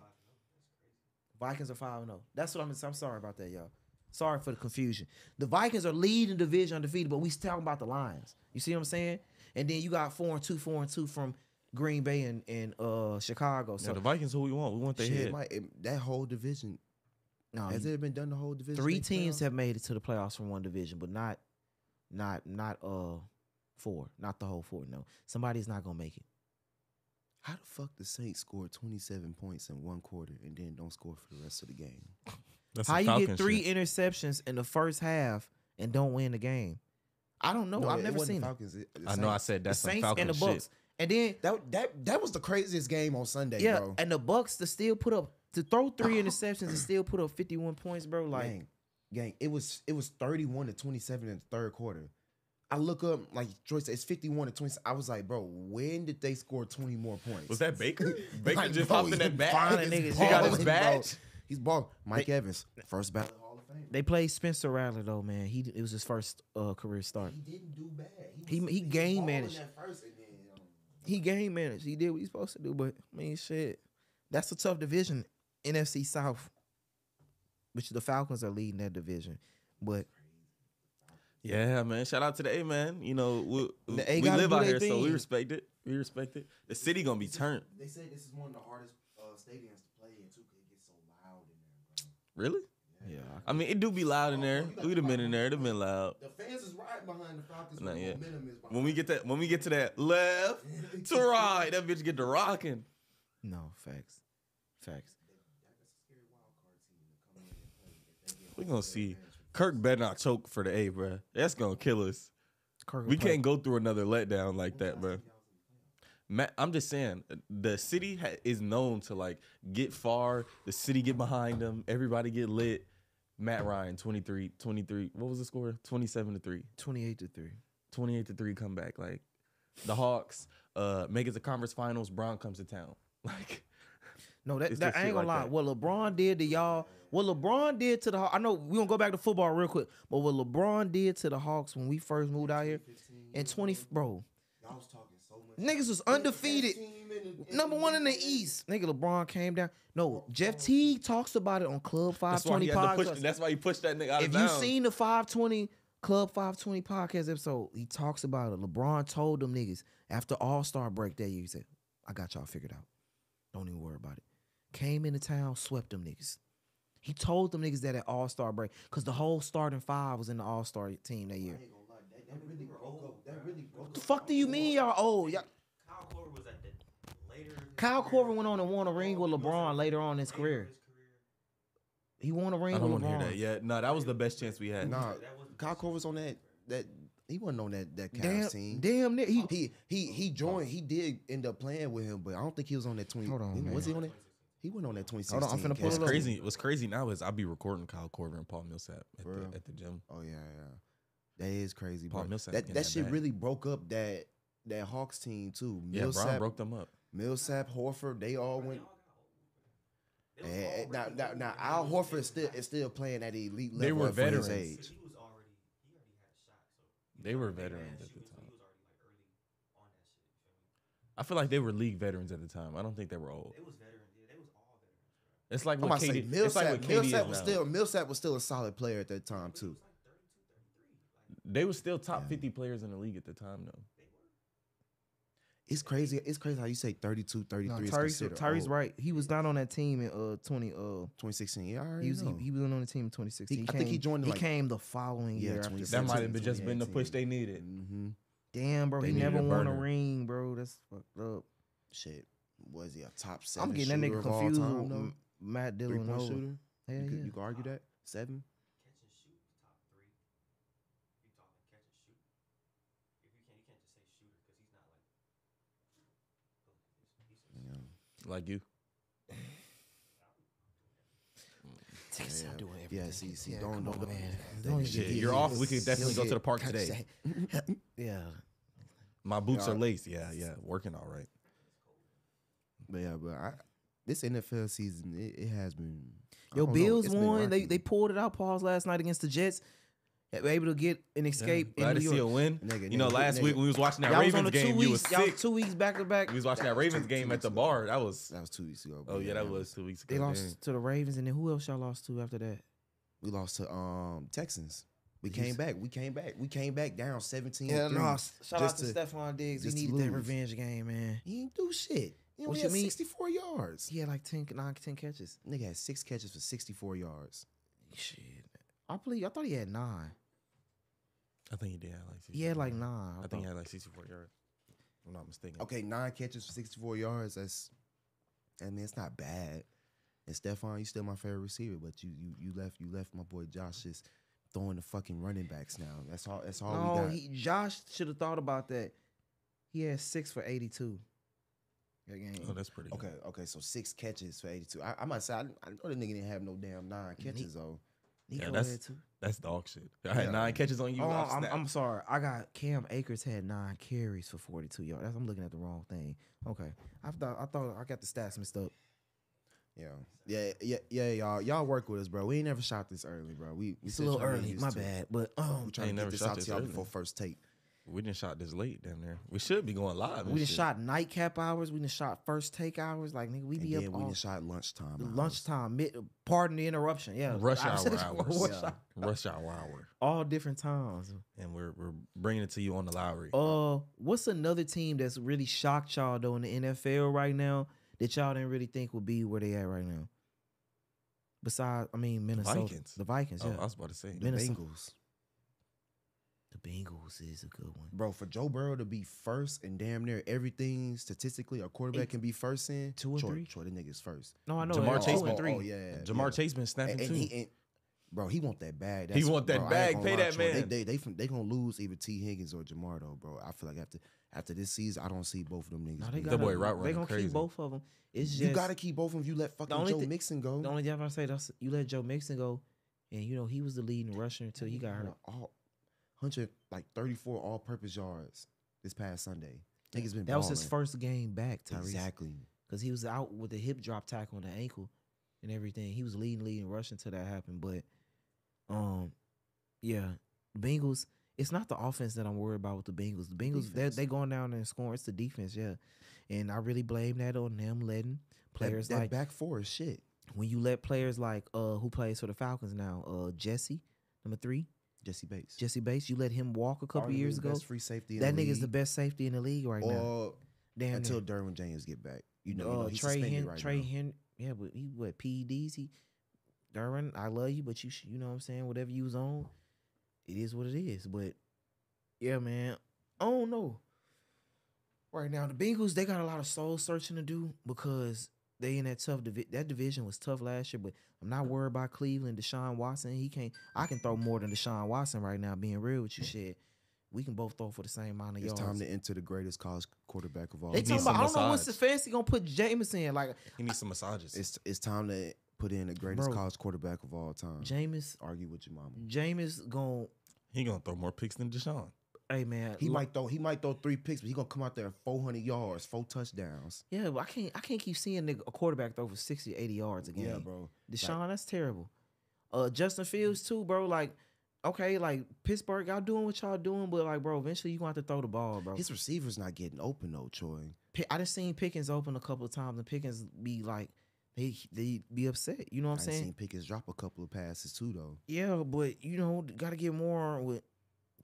Vikings are five and zero. That's what I'm. I'm sorry about that, y'all. Sorry for the confusion. The Vikings are leading the division undefeated, but we talking about the Lions. You see what I'm saying? And then you got four and two, four and two from Green Bay and, and uh Chicago. Yeah, So the Vikings who we want. We want their Shit, head. might- it- that whole division no, has you- it been done the whole division? three make teams playoffs? have made it to the playoffs from one division, but not not not uh four. Not the whole four. No. Somebody's not gonna make it. How the fuck the Saints scored 27 points in one quarter and then don't score for the rest of the game? That's How you get three shit. interceptions in the first half and don't win the game? I don't know. No, I've it never wasn't seen. Falcons. it- the I know. I Saints. said The that's some Saints Falcon and the shit. And then That that that was the craziest game on Sunday, yeah, bro. and the Bucks to still put up to throw three interceptions and still put up 51 points, bro. Like gang, gang, it was it was 31 to 27 in the third quarter. I look up like Joyce said, it's 51 to 20. I was like, bro, when did they score 20 more points? Was that Baker? Baker Like, just bro, hopped in that he bag. finding He's niggas. He got his balling, bro. Badge. He's ball. Mike Evans, first ballot Hall of Fame. they played Spencer Rattler though, man. He it was his first uh, career start. He didn't do bad. He- was- he was game balling managed. at first and then, um, He game managed. He did what he's supposed to do. But I mean, shit, that's a tough division, NFC South. Which the Falcons are leading that division, but Yeah, man. Shout out to the A man. You know, we, The A we live out their here, so we respect it. We respect it. The city gonna be turned. They say this is one of the hardest uh, stadiums to play in too, 'cause it gets so loud in there, bro. Really? yeah, I mean, it do be loud in there. We'd have been in there. It'd been loud. The fans is right behind the Falcons. Not yet. is When we get that, when we get to that left to right, that bitch get to rocking. no facts, facts. We gonna see. Kirk better not choke for the A, bro. That's gonna kill us. Kirk We can't go through another letdown like that, bro. Matt, I'm just saying, the city ha- is known to like get far. The city get behind them. Everybody get lit. Matt Ryan, 23, 23. What was the score? 27 to 3. 28 to three. 28 to 3 comeback. Like the Hawks uh make it to conference finals. Brown comes to town. Like No, that, that I ain't gonna like lie. that. What LeBron did to y'all, what LeBron did to the Haw- I know we gonna go back to football real quick, but what LeBron did to the Hawks when we first moved out here in 20, bro, Y'all was talking so much. Niggas was undefeated. Number one in the East. Nigga, LeBron came down. No, Jeff Teague talks about it on Club that's why 520 he had push. podcast. That's why he pushed that nigga out of town. If you seen the 520 Club 520 podcast episode, he talks about it. LeBron told them niggas after All Star break that year, he said, I got y'all figured out. Don't even worry about it. Came into town, swept them niggas. He told them niggas that at All Star break, because the whole starting five was in the All Star team that year. That really broke up. That really broke What the fuck do you mean y'all old? Y'all, Kyle Korver was at the later. Kyle career. Korver went on and won a ring with LeBron later on in his career. He won a ring I don't want to hear that yet. No, that was the best chance we had. Nah, That was the Kyle best. Korver's on that. That he wasn't on that that Damn, Cavs team. damn, ni- he, He he he joined. He did end up playing with him, but I don't think he was on that twenty. Hold on, he- was man. he on that? He went on that twenty Hold on, I'm finna pull What's it up. crazy? What's crazy now is I'll be recording Kyle Korver and Paul Millsap at, the, at the gym. Oh yeah, yeah. That is crazy. Paul bro. Millsap That that that shit bag. really broke up that that Hawks team too. Yeah, Millsap, Brown broke them up. Millsap, Horford, they all went. Eh, they was And, all now, now, now Al Horford is still is still playing at elite level. They were for his veterans. age. He was already. He already had shot. So They were veterans at the time. He was already like early on that shit. You feel me? I feel like they were league veterans at the time. I don't think they were old. They was veterans. Yeah, they was all veterans. Bro. It's like I'm what about to say KD. It's like Millsap. what KD Millsap is was now. still Millsap was still a solid player at that time too. They were still top Yeah. 50 players in the league at the time, though. It's crazy. It's crazy how you say 32, 33 No, Tyrese, considered Tyrese old. right. He was not on that team in uh twenty uh 2016. Yeah, I already he was he, know. he was on the team in twenty sixteen. He- I think he joined He like- came the following Yeah, year after That might have been just been the push they needed. hmm Damn, bro, They he never a won a ring, bro. That's fucked up. Shit, was he a top seven? I'm getting that nigga confused time, with though? M- Matt Three Dillon. point Hell shooter. yeah. you, could, you could argue that seven. Catch and shoot, top three. You talking catch and shoot? If you can't, you can't just say shooter because he's not like. He's, he's, Yeah. Like you. Nigga Yeah. doing Yeah, everything. see, see, Yeah, don't come know on, the- man. Don't shit. even you're off. We could definitely go to the park today. Yeah. My boots are laced. Yeah, yeah. Working all right. But yeah, but I, this NFL season, it, it has been. I Yo, don't know, Bills it's been won. They rocky. they pulled it out. Pause last night against the Jets. Were able to get an escape Glad in to see a win. Nigga, you know, nigga, last nigga. week when we was watching that Y'all was Ravens two game, you was weeks. Y'all was two weeks back to back. We was watching That that Ravens two- game two at the weeks bar. That was. That was two weeks ago. Oh yeah, that it was two weeks ago. They lost to the Ravens, and then who else y'all lost to after that? We lost to um Texans. We came back. We came back. We came back down 17 Yeah, no. Shout out to, to- Stefon Diggs. He needed that revenge game, man. He ain't do shit. He What only you had mean? 64 yards. He had like 10, 9, 10 catches. Nigga had six catches for 64 yards. Shit. I believe I thought he had nine. I think he did have like. 64 He had like yards. nine. I think he had like 64 yards. If I'm not mistaken. Okay, nine catches for 64 yards. That's, I mean, it's not bad. And Stefon, you still my favorite receiver, but you you you left you left my boy Josh just throwing the fucking running backs now. That's all. That's all we got. he Josh should have thought about that. He had six for eighty two. That game. Oh, that's pretty. Good. Okay, okay, so six catches for 82. I, I might say I, I know the nigga didn't have no damn nine catches though. Nico Yeah, that's- had two. That's dog shit. I had Yeah. nine catches on you. Oh, I'm. I'm sorry. I got Cam Akers had nine carries for 42 yards. That's, I'm looking at the wrong thing. Okay, I thought I thought I got the stats mixed up. Yeah, yeah, yeah, yeah, y'all. Y'all work with us, bro. We ain't never shot this early, bro. We, we It's a little early. My to it. bad, but We um, trying to never get this out to y'all early. before first tape. We didn't shot this late down there. We should be going live. we just shit. shot nightcap hours. We just shot first take hours. Like nigga, we And be then up we all done shot lunchtime. hours. lunchtime. Mid, pardon the interruption. Yeah, rush hour hours. rush Yeah. hour- Rush hour hour, all different times. and we're we're bringing it to you on the Lowry. Uh, what's another team that's really shocked y'all though in the NFL right now that y'all didn't really think would be where they at right now? Besides, I mean Minnesota, Vikings. the Vikings, Oh, yeah. I was about to say. The Minnesota. Bengals, The Bengals is a good one. bro. For Joe Burrow to be first and damn near everything statistically a quarterback Eight- can be first in two and Troy, three? Troy, the niggas first. No, I know. Ja'Marr it's Chase two been and three. Oh, yeah, Ja'Marr yeah. Chase been snapping and, too. and he, and, bro, he want that bag. He want that bro, bag. Pay lie, that Troy, man. They they they, they gonna lose either Tee Higgins or Ja'Marr though, bro. I feel like after after this season, I don't see both of them niggas. No, they being- got That boy route They gonna crazy. keep both of them. It's just you gotta keep both of them. You let fucking only Joe thi- Mixon go. the only thing I say that's you let Joe Mixon go, and you know he was the leading rusher until he got hurt. All hundred like thirty four all purpose yards this past Sunday. Niggas been That was his first game back, Tyrese. exactly. because he was out with the hip drop tackle on the ankle and everything. He was leading, leading, rushing till that happened. But, um, yeah, the Bengals. It's not the offense that I'm worried about with the Bengals. The Bengals, they defense. they going down and scoring. It's the defense, yeah. And I really blame that on them letting players that, that like back four is shit. when you let players like uh who plays for the Falcons now, uh Jessie number three, Jessie Bates. Jessie Bates. You let him walk a couple years ago. free safety. That the nigga's the best safety in the league right now. Or Damn, until near. Derwin James get back. You know, you uh, know he's Trey suspended Hen- right Trey now. Hen- yeah, but he what PEDs he Derwin, I love you, but you sh- you know what I'm saying. Whatever you was on, it is what it is. But yeah, man, I don't know. Right now, the Bengals they got a lot of soul searching to do because they in that tough divi- that division was tough last year. But I'm not worried about Cleveland. Deshaun Watson, he can't. I can throw more than Deshaun Watson right now. Being real with you, shit. We can both throw for the same amount of It's yards. It's time to enter the greatest college quarterback of all they time. talking about. I don't know what's the fancy gonna put Jameis in. Like He needs some massages. It's it's time to put in the greatest Bro. college quarterback of all time. Jameis, Argue with your mama. Jameis gonna he gonna throw more picks than Deshaun. Hey man. He lo- might throw he might throw three picks, but he gonna come out there four hundred yards, four touchdowns. Yeah, but I can't I can't keep seeing nigga, a quarterback throw for 60, 80 yards a game. Yeah, bro. Deshaun, that's terrible. Uh Justin Fields too, bro. Like, okay, like Pittsburgh, y'all doing what y'all doing, but like, bro, eventually you gonna have to throw the ball, bro. His receivers not getting open though, Troy. I just seen Pickens open a couple of times, and Pickens be like, they they be upset. You know what I I'm ain't saying? seen Pickens drop a couple of passes too though. Yeah, but you know, got to get more with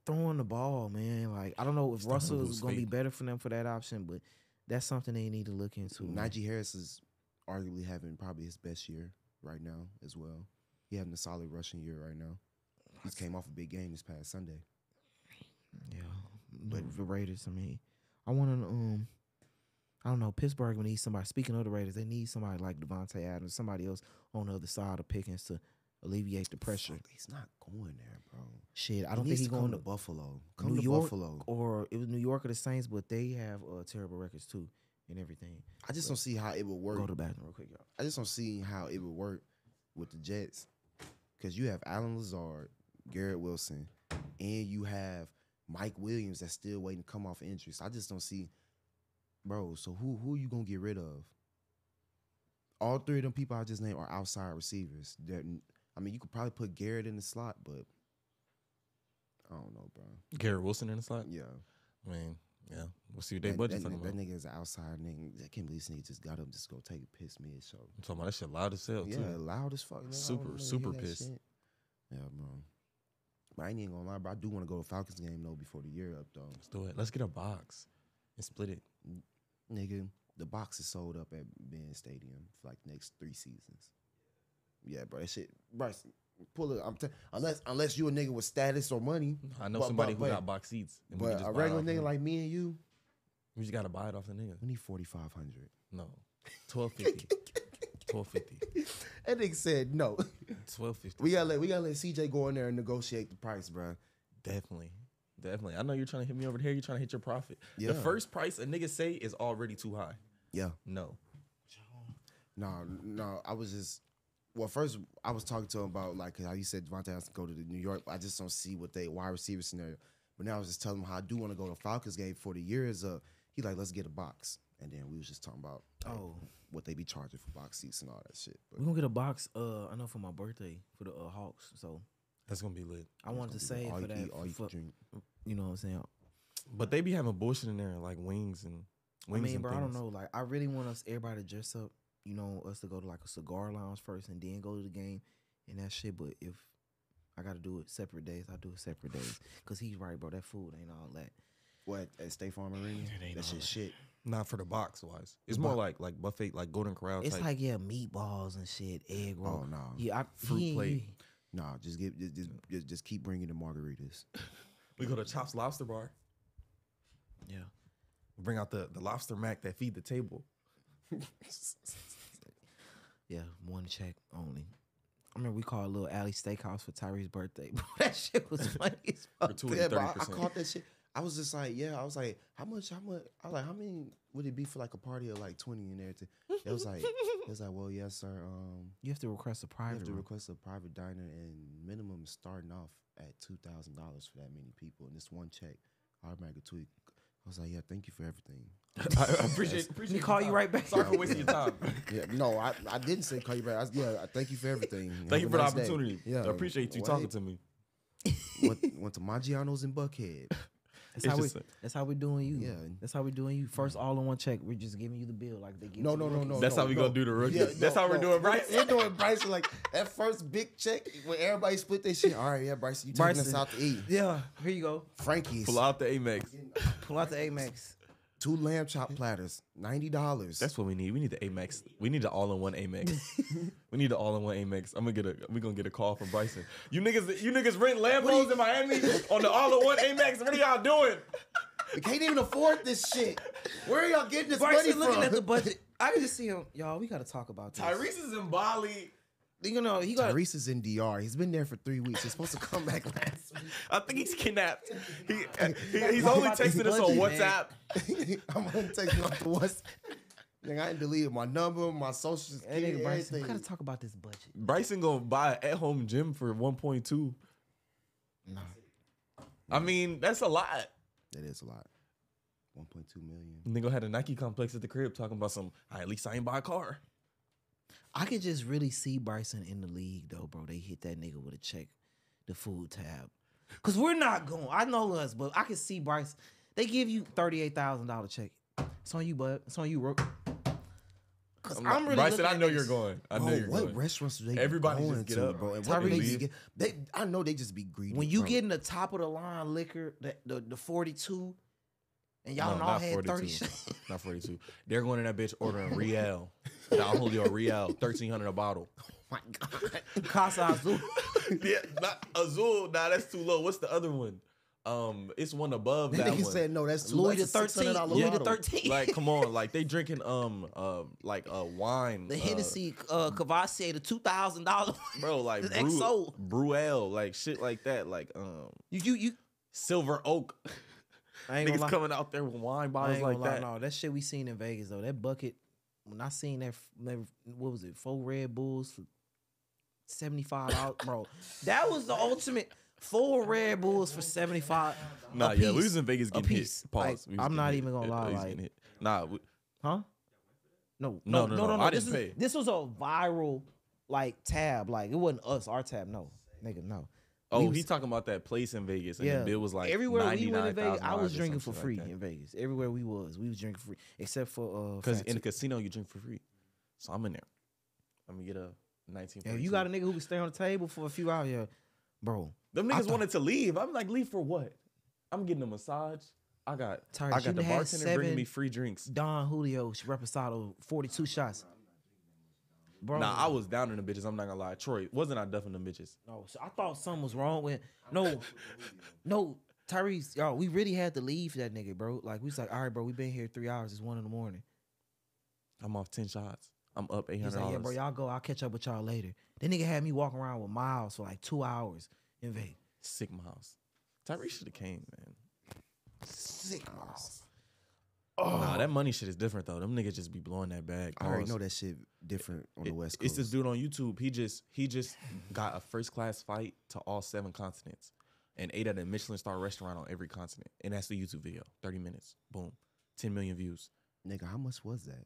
throwing the ball, man. Like, I don't know if Russell is gonna be better for them for that option, but that's something they need to look into. Najee Harris is arguably having probably his best year right now as well. He having a solid rushing year right now. He came off a big game this past Sunday. Yeah, but the Raiders. I mean, I want to. Um, I don't know. Pittsburgh needs somebody. Speaking of the Raiders, they need somebody like Davante Adams, somebody else on the other side of Pickens to alleviate the pressure. He's not going there, bro. Shit, I He don't think he's going to to Buffalo. Come New to York Buffalo. or it was New York or the Saints, but they have uh, terrible records too and everything. I just don't see how it would work. Go to the bathroom real quick, y'all. I just don't see how it would work with the Jets because you have Allen Lazard, Garrett Wilson, and you have Mike Williams that's still waiting to come off injury. So I just don't see, bro. So who who are you gonna get rid of? All three of them people I just named are outside receivers. They're, I mean, you could probably put Garrett in the slot, but I don't know, bro. Garrett Wilson in the slot. Yeah, I mean, yeah, we'll see what they that, budget that, that about. nigga is an outside nigga. I can't believe this nigga just got up just go take a piss mid show. I'm talking about that shit loud as hell Yeah, too. loud as fuck. I Super, super pissed. shit. Yeah, bro. But I ain't even gonna lie, bro. I do want to go to Falcons game though before the year up though. Let's do it. Let's get a box and split it. Nigga, the box is sold up at Benz Stadium for like the next three seasons. Yeah, bro. That shit, Bryce, pull it. I'm t- unless unless you a nigga with status or money. I know But- somebody but- who but- got box seats. But a regular nigga like me and you, we just gotta buy it off the nigga. we need forty five hundred. No, twelve fifty. Twelve fifty. That nigga said no. Twelve fifty. we gotta let we gotta let CJ go in there and negotiate the price, bro. Definitely. Definitely. I know you're trying to hit me over here. You're trying to hit your profit. Yeah. The first price a nigga say is already too high. Yeah. No. No, no, I was just well. First, I was talking to him about like how you said Davante has to go to the New York. I just don't see what they wide receiver scenario. But now I was just telling him how I do want to go to Falcons game for the year is uh he like let's get a box, and then we was just talking about like, Oh. what they be charging for box seats and all that shit. But We gonna get a box. Uh, I know for my birthday for the uh, Hawks. So That's gonna be lit. I wanted to it's save all for you that. eat, all you for- drink. you know what I'm saying? But they be having bullshit in there, like wings and I mean, and bro, things. I don't know. Like, I really want us everybody to dress up. You know, us to go to like a cigar lounge first and then go to the game and that shit. But if I got to do it separate days, I do it separate days. Cause he's right, bro. That food ain't all that. What at State Farm Arena? That's just shit shit. Not for the box wise. It's The more bo- like like buffet, like Golden Corral It's type. like yeah, meatballs and shit, egg roll. Oh no, Yeah, I, Fruit he- plate. he- nah. Just get just, just just just keep bringing the margaritas. we go to Chops Lobster Bar. Yeah. Bring out the, the lobster mac that feed the table. Yeah, one check only. I remember we called a little alley steakhouse for Tyree's birthday. That shit was funny as fuck. Gratuity Yeah, bro, I, I 30%. caught that shit. I was just like, yeah, I was like, how much, how much? I was like, how many would it be for like a party of like twenty and everything? It was like, it was like, well, yes, sir. Um, You have to request a private. you have to request a private diner, and minimum starting off at two thousand dollars for that many people, and this one check, automatic tweet. I was like, yeah, thank you for everything. I appreciate, appreciate me call your you right back. Sorry for wasting your time. Yeah, no, I, I didn't say call you back. I, yeah, I thank you for everything. Have Thank you a for the nice day. opportunity. Yeah, I appreciate you wait, talking to me. Went, went to Maggiano's in Buckhead. That's It's how we. just a- That's how we doing you. Yeah. That's how we doing you. First, all in one check. We're just giving you the bill like they give. No, to no, the no, rookies. no. That's no, how we no. gonna do the rookies. That's how we're doing Bryce. We're doing Bryce like that first big check when everybody split their shit. All right, yeah, Bryce, you taking us out to eat. Yeah, here you go. Frankie's, Pull out the Amex. Pull out the Amex. two lamb chop platters, ninety dollars. That's what we need. We need the Amex. We need the all-in-one Amex. we need the all-in-one Amex. I'm gonna get a. We gonna get a call from Bryson. You niggas, you niggas rent Lambos in Miami on the all-in-one Amex. What are y'all doing? we can't even afford this shit. Where are y'all getting this Bryson money looking from? at the budget. I can just see him. Y'all, we gotta talk about this. Tyrese is in Bali. You know he got. Tyrese is in DR. He's been there for three weeks. He's supposed to come back last I think he's kidnapped. He, he- he's only texting us on. WhatsApp. I'm gonna take him off the what's. Nigga, I ain't deleted my number, my social Hey, security, nigga, Bryson, we gotta talk about this budget. Bryson gonna buy an at-home gym for 1.2. Nah. I mean, that's a lot. That is a lot. 1.2 million. Nigga had a Nike complex at the crib talking about some. "Ah, At least I ain't buy a car. I could just really see Bryson in the league though, bro. They hit that nigga with a check, the food tab. Cause we're not going. I know us, but I can see Bryce. They give you thirty eight thousand dollar check. It's on you, bud. It's on you, Rook. Cause I'm, really Bryson, I know niggas- you're going. I know Bro, you're what going. What restaurants do they Everybody be just get to, up, bro? And Tyrese- what do they, leave. get? they, I know they just be greedy. When you bro. getting the top of the line liquor, the the, the forty two, and y'all No, all not had 42. thirty. Not 42. They're going in that bitch ordering Real. You a Real, 1300 a bottle. Oh my God. Clase Azul. yeah, not Azul. Nah, that's too low. What's the other one? Um, it's one above That that nigga one. said no. That's too Louis the a $600 13th. Louis the 13th. like, come on, like they drinking um uh like uh wine. The uh, Hennessy uh, Courvoisier, the two thousand dollar. bro, like XO. Bruel, like shit like that, like um You you you. Silver Oak. I ain't Niggas coming out there with wine bottles like lie, that. No, that shit we seen in Vegas though. That bucket, when I seen that, what was it? Four Red Bulls for seventy five dollars, bro. That was the ultimate. Four Red Bulls for seventy five. Nah, yeah, we was in Vegas getting hit. Pause. Like, I'm not hit. even gonna lie, like- hit. Nah, we, Huh? No, No, no, no, no, no, no. no. I This, didn't is, pay. this was a viral like tab. Like it wasn't us, our tab. No, nigga, no. Oh, We he talking about that place in Vegas, and Yeah, the bill was like everywhere we went in Vegas, I was drinking for free like in Vegas. Everywhere we was, we was drinking free, except for uh. Because Fat in the casino, you drink for free. So I'm in there. Let me get a 19. Yeah, you got a nigga who can stay on the table for a few hours. Yeah, bro. Them niggas thought- wanted to leave. I'm like, leave for what? I'm getting a massage. I got Tyrese, I got the bartender bringing me free drinks. Don Julio Reposado, 42 shots. Bro, Nah, I was down in the bitches. I'm not gonna lie. Troy, wasn't I duffing the bitches? no, so I thought something was wrong with no, no, Tyrese, y'all. We really had to leave that nigga, bro. Like we was like, all right, bro, we been here three hours. It's one in the morning. I'm off ten shots. I'm up eight hundred like, yeah, bro, y'all go. I'll catch up with y'all later. That nigga had me walking around with Miles for like two hours in Vegas. Sick miles. Tyrese should have came, man. Sick miles. Nah, oh. that money shit is different though. Them niggas just be blowing that bag. I already know that shit different on the West Coast. It's this dude on YouTube. He just he just got a first class flight to all seven continents and ate at a Michelin star restaurant on every continent. And that's the YouTube video. 30 minutes. Boom. 10 million views. Nigga, how much was that?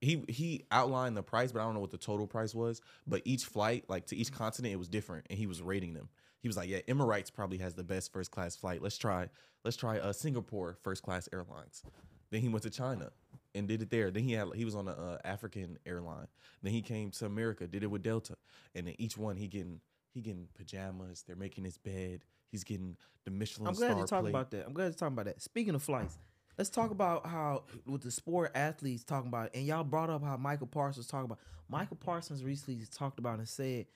He he outlined the price, but I don't know what the total price was. But each flight, like to each continent, it was different, and he was rating them. He was like, "Yeah, Emirates probably has the best first class flight. Let's try, let's try uh, Singapore first class airlines." Then he went to China and did it there. Then he had he was on a uh, African airline. Then he came to America, did it with Delta, and then each one he getting he getting pajamas. They're making his bed. He's getting the Michelin I'm glad star to talk plate. about that. I'm glad to talk about that. Speaking of flights, let's talk about how with the sport athletes talking about, and y'all brought up how Micah Parsons talking about. Micah Parsons recently talked about and said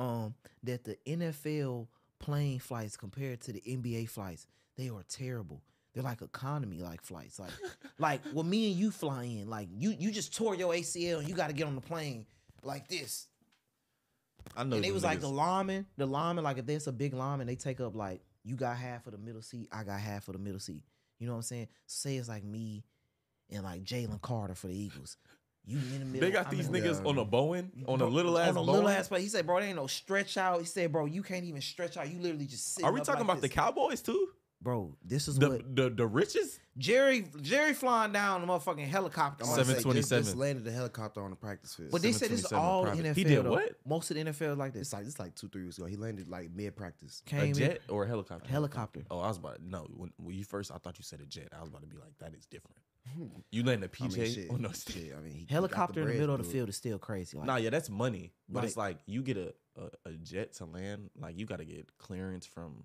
um, that the NFL plane flights compared to the NBA flights, they are terrible. They're like economy like flights. Like like when me and you fly in, like you you just tore your ACL and you got to get on the plane like this. I know And it was like the niggas- lineman, the lineman, like if there's a big lineman, they take up like you got half of the middle seat, I got half of the middle seat. You know what I'm saying? Say it's like me and like Jalen Carter for the Eagles. You in the middle. They got I'm these in the- niggas on a Boeing, on a little ass on a Boeing. little ass play. He said, bro, there ain't no stretch out. He said, bro, you can't even stretch out. You literally just sit. Are we talking about the Cowboys too? Bro, this is The what the the richest? Jerry Jerry flying down the motherfucking helicopter. I on wanna say, stage. just- Just 727. landed the helicopter on the practice field. But they said this is all private. NFL. He did though. what? Most of the NFL like this. it's like it's like two three weeks ago. He landed like mid practice. Came a in- jet or a helicopter? helicopter. Oh, I was about to, no. When, when you first, I thought you said a jet. I was about to be like, that is different. You land a I mean, PJ? shit, oh no, shit. I mean, he- he got Helicopter in the middle to of the field is still crazy. Like, Nah, yeah, that's money. But it's Like- like you get a, a, a jet to land, like you got to get clearance from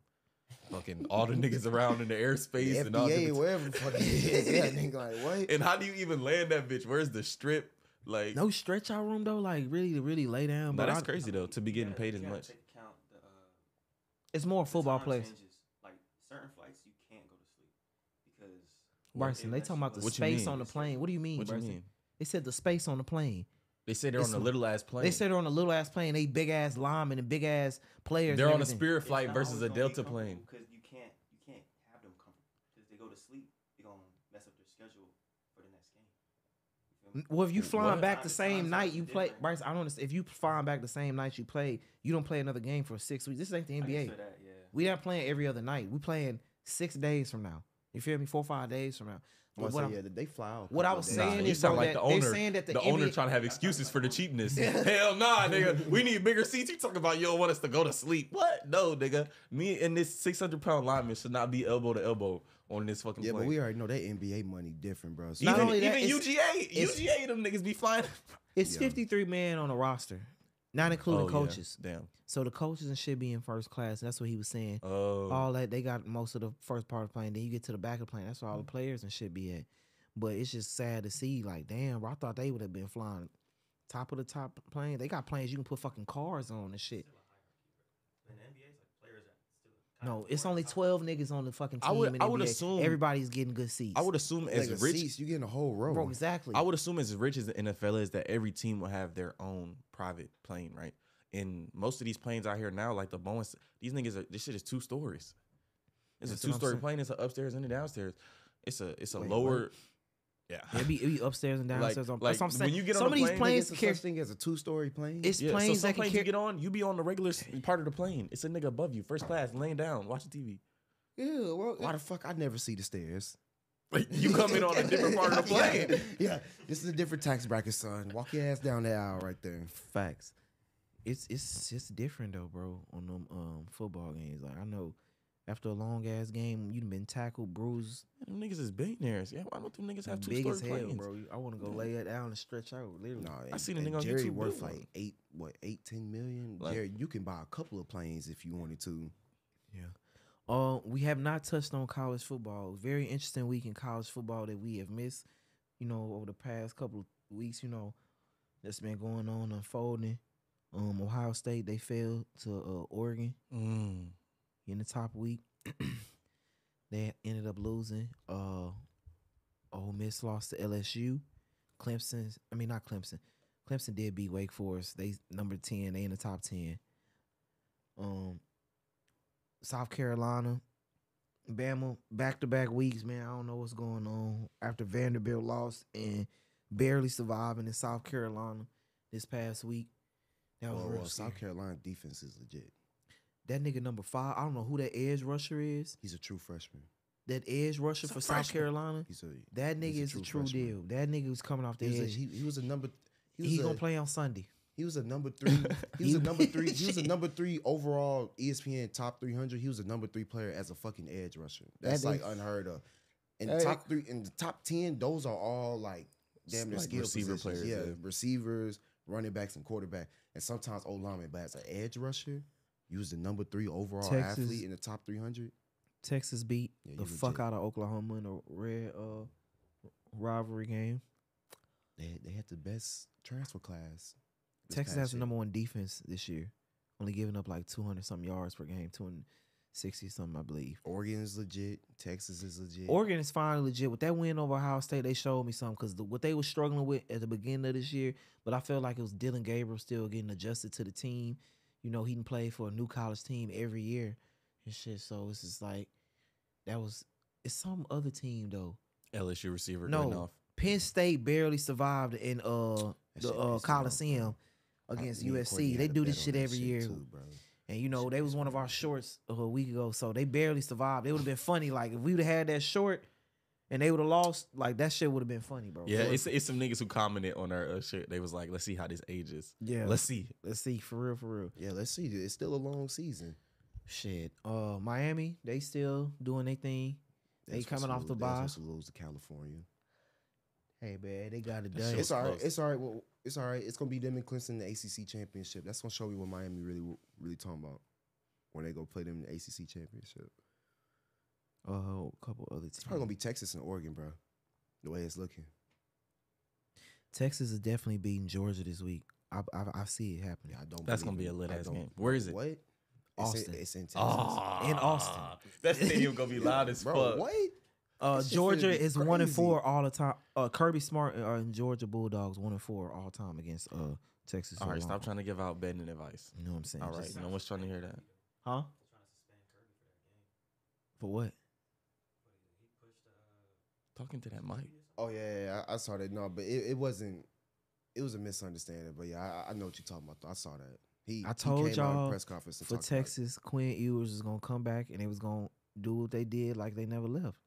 fucking all the niggas around in the airspace The and all FDA, different- wherever the fuck it is. Yeah, nigga, like what? And how do you even land that bitch? Where's the strip? Like, no stretch out room though. Like really, to really lay down. nah, But that's I- crazy though to be getting gotta- paid as much. Take the, uh, It's more the football time players. changes. Like certain flights, you can't go to sleep because Bryson, they talking about the What space on the plane. What do you mean, What you Bryson? mean? They said the space on the plane. They said they're It's on a a- little ass plane. They said they're on a little ass plane. They big ass linemen and big ass players. they're and on a. Spirit flight versus a always gonna be Delta plane. because you can't you can't have them comfortable because they go to sleep, they're gonna mess up their schedule for the next game. You? Well, if you flying What? back the same night you play, different. Bryce. I don't understand. If you flying back the same night you play, you don't play another game for six weeks. This ain't the NBA. that, yeah. We not playing every other night. We playing six days from now. You feel me? Four or five days from now. I But wanna what say, I'm- yeah, they fly out. what I was days. saying Nah, is, you sound like the that they're owner. saying that the the owner trying to have excuses for the cheapness. Hell nah, nigga. We need bigger seats. You talking about you don't want us to go to sleep? What? No, nigga. Me and this six hundred pound lineman should not be elbow to elbow on this fucking Yeah, plane. but we already know that NBA money different, bro. So Not even only that, even it's- UGA, it's- UGA, them niggas be flying. It's Yeah. 53 men on a roster, not including Oh, yeah. coaches. Damn. So the coaches and shit be in first class. That's what he was saying. Oh. All that they got most of the first part of the plane. Then you get to the back of the plane. That's where all the mm. players and shit be at. But it's just sad to see. Like, damn, bro, I thought they would have been flying top of the top plane. They got planes you can put fucking cars on and shit. In the NBA, it's like players that still kind of No, it's only 12 niggas on the fucking team. I would- in I would NBA. assume- everybody's getting good seats. I would assume like as a rich. seats, you get in a whole row. bro, exactly. I would assume as rich as the NFL is that every team will have their own private plane, right? And most of these planes out here now, like the Boeing, these niggas, are, this shit is two stories. It's That's a two story plane. It's an upstairs and a downstairs. It's a it's a Wait, lower. Yeah. It be, it be upstairs and Like- downstairs. on, like, that's what I'm when saying. you get some the of these plane, planes There's carry. such thing as a two story plane. It's Yeah, planes so some that can planes carry. you get on, you be on the regular part of the plane. It's a nigga above you, first class, laying down, watching TV. yeah, well, why the fuck I never see the stairs? You come in on a different part of the plane. Yeah, yeah, this is a different tax bracket, son. Walk your ass down that aisle right there. Facts. It's it's it's different though, bro. On them um football games, like I know after a long ass game. You've been tackled, bruised, Them niggas is billionaires. Yeah, why don't them niggas have two big story as hell, planes? bro. I want to go Yeah. lay it down and stretch out. Literally. No, I and- seen a and nigga on Jerry YouTube worth build like eight, what, eight, ten million. Like- Jerry, you can buy a couple of planes if you wanted to. Yeah. Uh, we have not touched on college football. Very interesting week in college football that we have missed. You know, over the past couple of weeks. You know, that's been going on unfolding. Um, Ohio State they fell to uh, Oregon Mm. In the top week. they ended up losing. Uh, Ole Miss lost to LSU. Clemson, I mean not Clemson. Clemson did beat Wake Forest. They number ten. They in the top ten. Um, South Carolina, Bama, back to back weeks. Man, I don't know what's going on after Vanderbilt lost and barely surviving in South Carolina this past week. That was Well, well. South Carolina defense is legit. That nigga number five. I don't know who that edge rusher is. He's a true freshman. That edge rusher He's a for South. Carolina. He's a That nigga he's a is the true true freshman. deal. That nigga was coming off the He was, a, edge. he, he was a number. He was He a, gonna play on Sunday. He was a number three. He was a number three. He was a number three overall ESPN top three hundred. He was a number three player as a fucking edge rusher. That's That like is- unheard of. And Hey. top three, in the top ten, those are all like damn near Like skill receiver positions. players, Yeah, yeah. receivers, running backs, and quarterback, and sometimes O lineman. But as an edge rusher, you was the number three overall Texas- athlete in the top three hundred. Texas beat Yeah, the fuck out of Oklahoma in a red uh rivalry game. They had, they had the best transfer class. Texas has the number one defense this year, only giving up like two hundred something yards per game, two hundred sixty something, I believe. Oregon is legit. Texas is legit. Oregon is finally legit. With that win over Ohio State, they showed me something because the, what they were struggling with at the beginning of this year, but I felt like it was Dillon Gabriel still getting adjusted to the team. You know, he didn't play for a new college team every year and shit. So it's just like that was it's some other team though. LSU receiver No. going off. Penn State barely survived in uh That the uh pissed me off, Coliseum against me and Courtney USC. They do this shit that every year. too, bro. And you know, Shit they was one of our shorts a week ago, so they barely survived. It would have been funny, like if we would have had that short and they would have lost, like that shit would have been funny, bro. Yeah, it's it's some niggas who commented on our uh, shit. They was like, "Let's see how this ages. yeah. Let's see." let's see for real, for real. Yeah, let's see. It's still a long season. Shit, uh, Miami, they still doing their thing. They That's coming off the lose- bye. They're to lose to California. Hey man, they got it done. It's all right. It's all right. Well, it's all right. It's gonna be them and Clemson in the ACC championship. That's gonna show me what Miami really, really talking about when they go play them in the ACC championship. Uh, a couple other teams. It's probably gonna be Texas and Oregon, bro. The way it's looking. Texas is definitely beating Georgia this week. I I, I see it happening. I don't. That's gonna be it. a lit I ass game. Where is it? What? It's Austin. In, it's in Texas. Ah, In Austin. That stadium gonna be loud as bro, fuck. what? Uh, That shit finna Georgia be is one and four all the time. Uh, Kirby Smart uh, and Georgia Bulldogs one and four all time against uh Texas. All right, stop trying to give out betting advice. You know what I'm saying? All right, Just- no one's trying to hear that. huh? For what? Talking to that mic. Oh yeah, yeah, yeah, I, I saw that. No, but it, it wasn't. It was a misunderstanding. But yeah, I, I know what you're talking about. I saw that. He. I he told came out in y'all press conference and For talked about it. Texas, Quinn Ewers is gonna come back and they was gonna do what they did like they never left.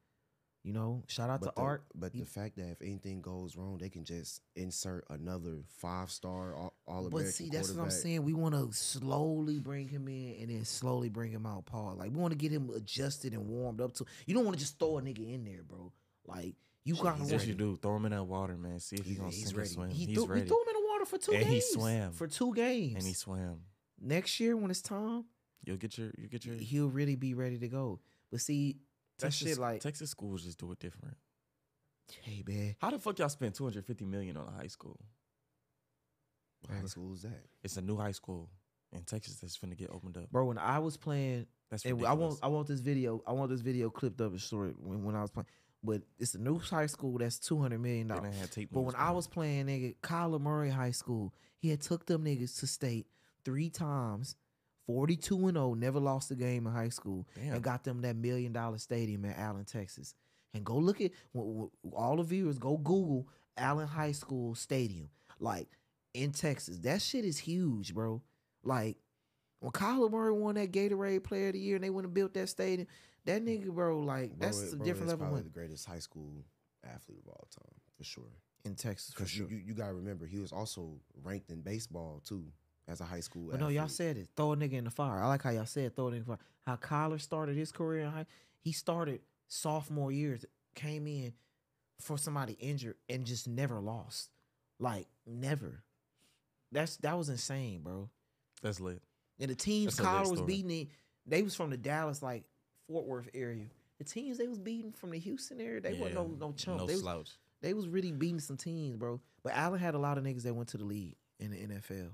You know, shout out But to the, Art. but He- the fact that if anything goes wrong, they can just insert another five star all, all But see, that's what I'm saying. We want to slowly bring him in and then slowly bring him out, Paul. Like we want to get him adjusted and warmed up to. You don't want to just throw a nigga in there, bro. Like you got he's to Yes, ready. you do. Throw him in that water, man. See if he's He's- gonna he's sink ready. swim. He he's threw, we ready. threw him in the water for two And he swam. for two games. and he swam. Next year when it's time, You'll get your you get your he'll really be ready to go. But see, that Texas, shit like, Texas schools just do it different. hey man, How the fuck y'all spend 250 million on a high school? What high school is that? It's a new high school in Texas that's finna get opened up. bro. When I was playing That's And ridiculous. I want I want this video. I want this video clipped up and stored when, when I was playing. But it's a new high school that's two hundred million dollars. But when I was playing, nigga, Kyler Murray High School, he had took them niggas to state three times, forty two and zero, never lost a game in high school, Damn. and got them that million dollar stadium in Allen, Texas. And go look at all the viewers. Go Google Allen High School Stadium, like in Texas. That shit is huge, bro. Like when Kyler Murray won that Gatorade Player of the Year, and they went and built that stadium. That nigga, bro, like Bro, that's it- a bro, different level Probably win- the greatest high school athlete of all time for sure. in Texas for Because sure. you, you, you gotta remember he was also ranked in baseball too as a high school. But no, y'all said it. Throw a nigga in the fire. I like how y'all said throw a nigga in the fire. How Kyler started his career in high. He started sophomore years, came in for somebody injured and just never lost. Like never. That's that was insane, bro. That's lit. And the teams That's Kyler was beating, they was from the Dallas like Fort Worth area. The teams they was beating from the Houston area, they wasn't no Yeah, no chump. No they, was, they was really beating some teams, bro. But Allen had a lot of niggas that went to the league in the NFL.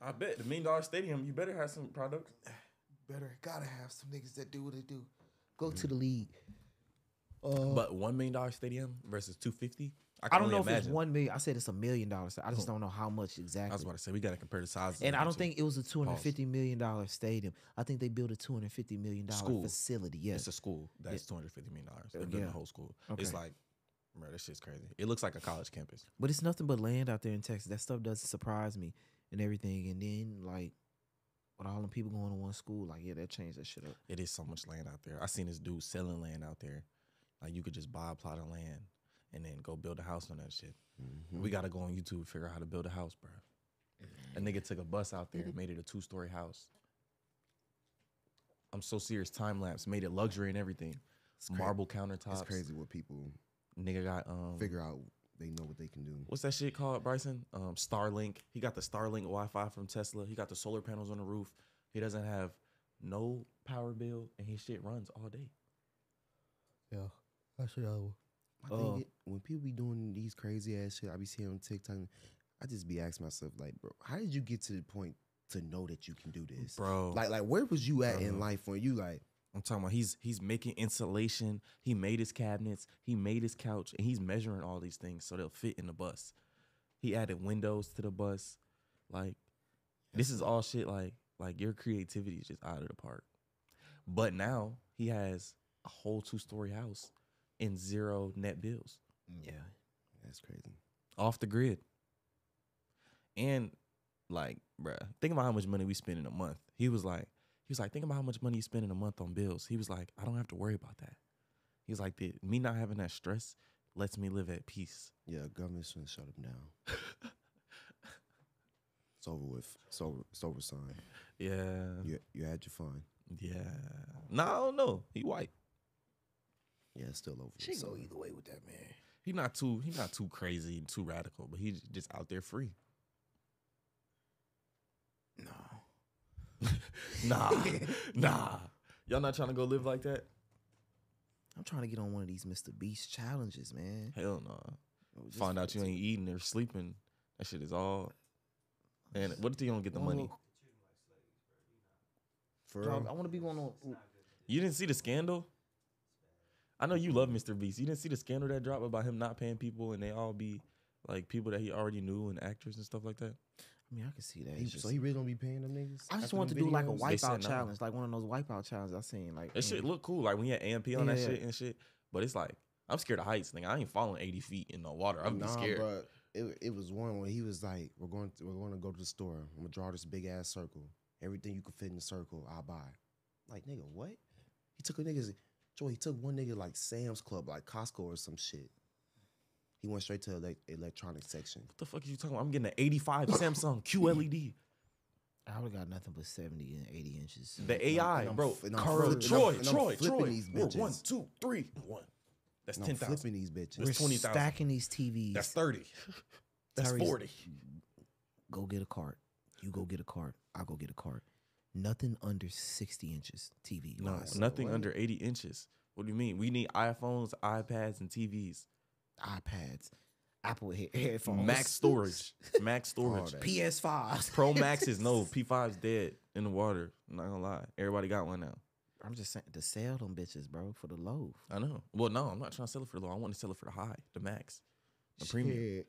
I bet the million dollar stadium. You better have some products. better gotta have some niggas that do what they do. Go to the league. Uh, But one million dollar stadium versus two fifty. I, I don't know if it's one million. I said it's a million dollars. I just don't know how much exactly. I was about to say we got to compare the size. And I don't think it was a two hundred fifty million dollar stadium. I think they built a two hundred fifty million dollar facility. Yes, it's a school that's two hundred fifty million dollars. They Uh, built yeah. the whole school. It's like, bro, this shit's crazy. It looks like a college campus. but it's nothing but land out there in Texas. That stuff doesn't surprise me and everything. And then like, with all them people going to one school, like yeah, that changed that shit up. It is so much land out there. I seen this dude selling land out there. Like you could just buy a plot of land and then go build a house on that shit. Mm-hmm. We got to go on YouTube and figure out how to build a house, bro. A nigga took a bus out there and made it a two story house. I'm so serious. Time lapse made it luxury and everything. cra- Marble countertops. It's crazy what people Nigga got um. figure out. They know what they can do. What's that shit called, Bryson? Um, Starlink. He got the Starlink Wi-Fi from Tesla. He got the solar panels on the roof. He doesn't have no power bill, and his shit runs all day. Yeah, that's what My Uh, thing, i- when people be doing these crazy ass shit, I be seeing on TikTok. I just be asking myself, like, bro, how did you get to the point to know that you can do this, Bro. Like, like where was you at in life when you like? I'm talking about he's he's making insulation. He made his cabinets. He made his couch, and he's measuring all these things so they'll fit in the bus. He added windows to the bus. Like this is all shit. Like like your creativity is just out of the park. But now he has a whole two story house and zero net bills Yeah, That's crazy. off the grid. And like, bruh, think about how much money we spend in a month. He was like, he was like, think about how much money you spend in a month on bills. He was like, I don't have to worry about that. He's like, the, me not having that stress lets me live at peace. Yeah, government shouldn't shut him down. it's over with. It's over. It's over, son. Yeah, You you had your fun. yeah. No, I don't know. He white. Yeah, it's still over. she with, go either way with that man. He not too. He not too crazy and too radical, but he's just out there free. No, Nah, nah. Y'all not trying to go live like that? I'm trying to get on one of these Mr. Beast challenges, man. Hell no. Or just Find out you the- ain't eating or sleeping. That shit is all. And what if you don't get the money? For real? I want to be one on. You didn't see the scandal? I know you love Mr. Beast. You didn't see the scandal that dropped about him not paying people and they all be like people that he already knew and actors and stuff like that. I mean, I can see that. He- It's so he really gonna be paying them niggas. I just want to them do like a videos? They said wipeout no. challenge, like one of those wipeout challenges I seen. Like it shit mm, look cool. Like when you had AMP on that Yeah. shit and shit. But it's like I'm scared of heights. Nigga, I ain't falling 80 feet in the water. I'm nah, scared. But it, it was one where he was like, "We're going, to, we're going to go to the store. I'm gonna draw this big ass circle. Everything you can fit in the circle, I'll buy." Like nigga, what? He took a nigga's Joy. He took one nigga like Sam's Club, like Costco or some shit. He went straight to the electronic section. What the fuck are you talking about? I'm getting an 85 Samsung E QLED. I would have got nothing but seventy and eighty inches. The AI, and bro. f- and I'm Curve. flipping- Troy, and I'm- and I'm Troy, Troy. these We're bitches. one, two, three, one. That's And I'm 10,000. flipping these bitches. That's We're 20,000. stacking these TVs. That's 30. That's Tyrese, 40. Go get a cart. You go get a cart. I go get a cart. Nothing under sixty inches TV. No, wise. nothing what? under 80 inches. What do you mean? We need iPhones, iPads, and TVs. iPads, Apple he- headphones, Max storage. Max storage. that. PS5s. Pro Maxes, no. P5's dead in the water. I'm not gonna lie. Everybody got one now. I'm just saying to sell them bitches, bro, for the low. I know. Well, no, I'm not trying to sell it for the low. I want to sell it for the high, the max, the premium.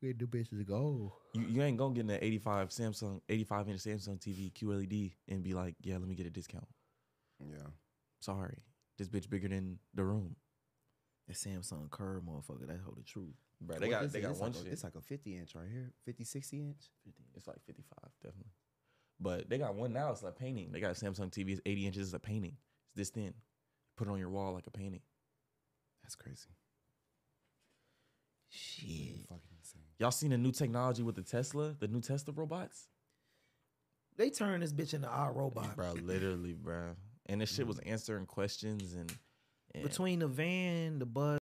Shit. Where the bitches go? You, you ain't gonna get an 85 Samsung, 85 inch Samsung TV QLED and be like, yeah, let me get a discount. Yeah. Sorry, this bitch bigger than the room, That Samsung curve motherfucker. That hold the truth. bro. They What got they it? got it's one like shit. A, it's like a 50 inch right here. 50, 60 inch. It's like 55, definitely. But they got one now. It's like painting. They got a Samsung TV. It's 80 inches. It's a painting. It's this thin. Put it on your wall like a painting. That's crazy. Shit. Fucking insane. Y'all seen the new technology with the Tesla, the new Tesla robots? they turned this bitch into our robot. bro. Literally, bro. And this shit was mm. answering questions and, and Between the van, the bus.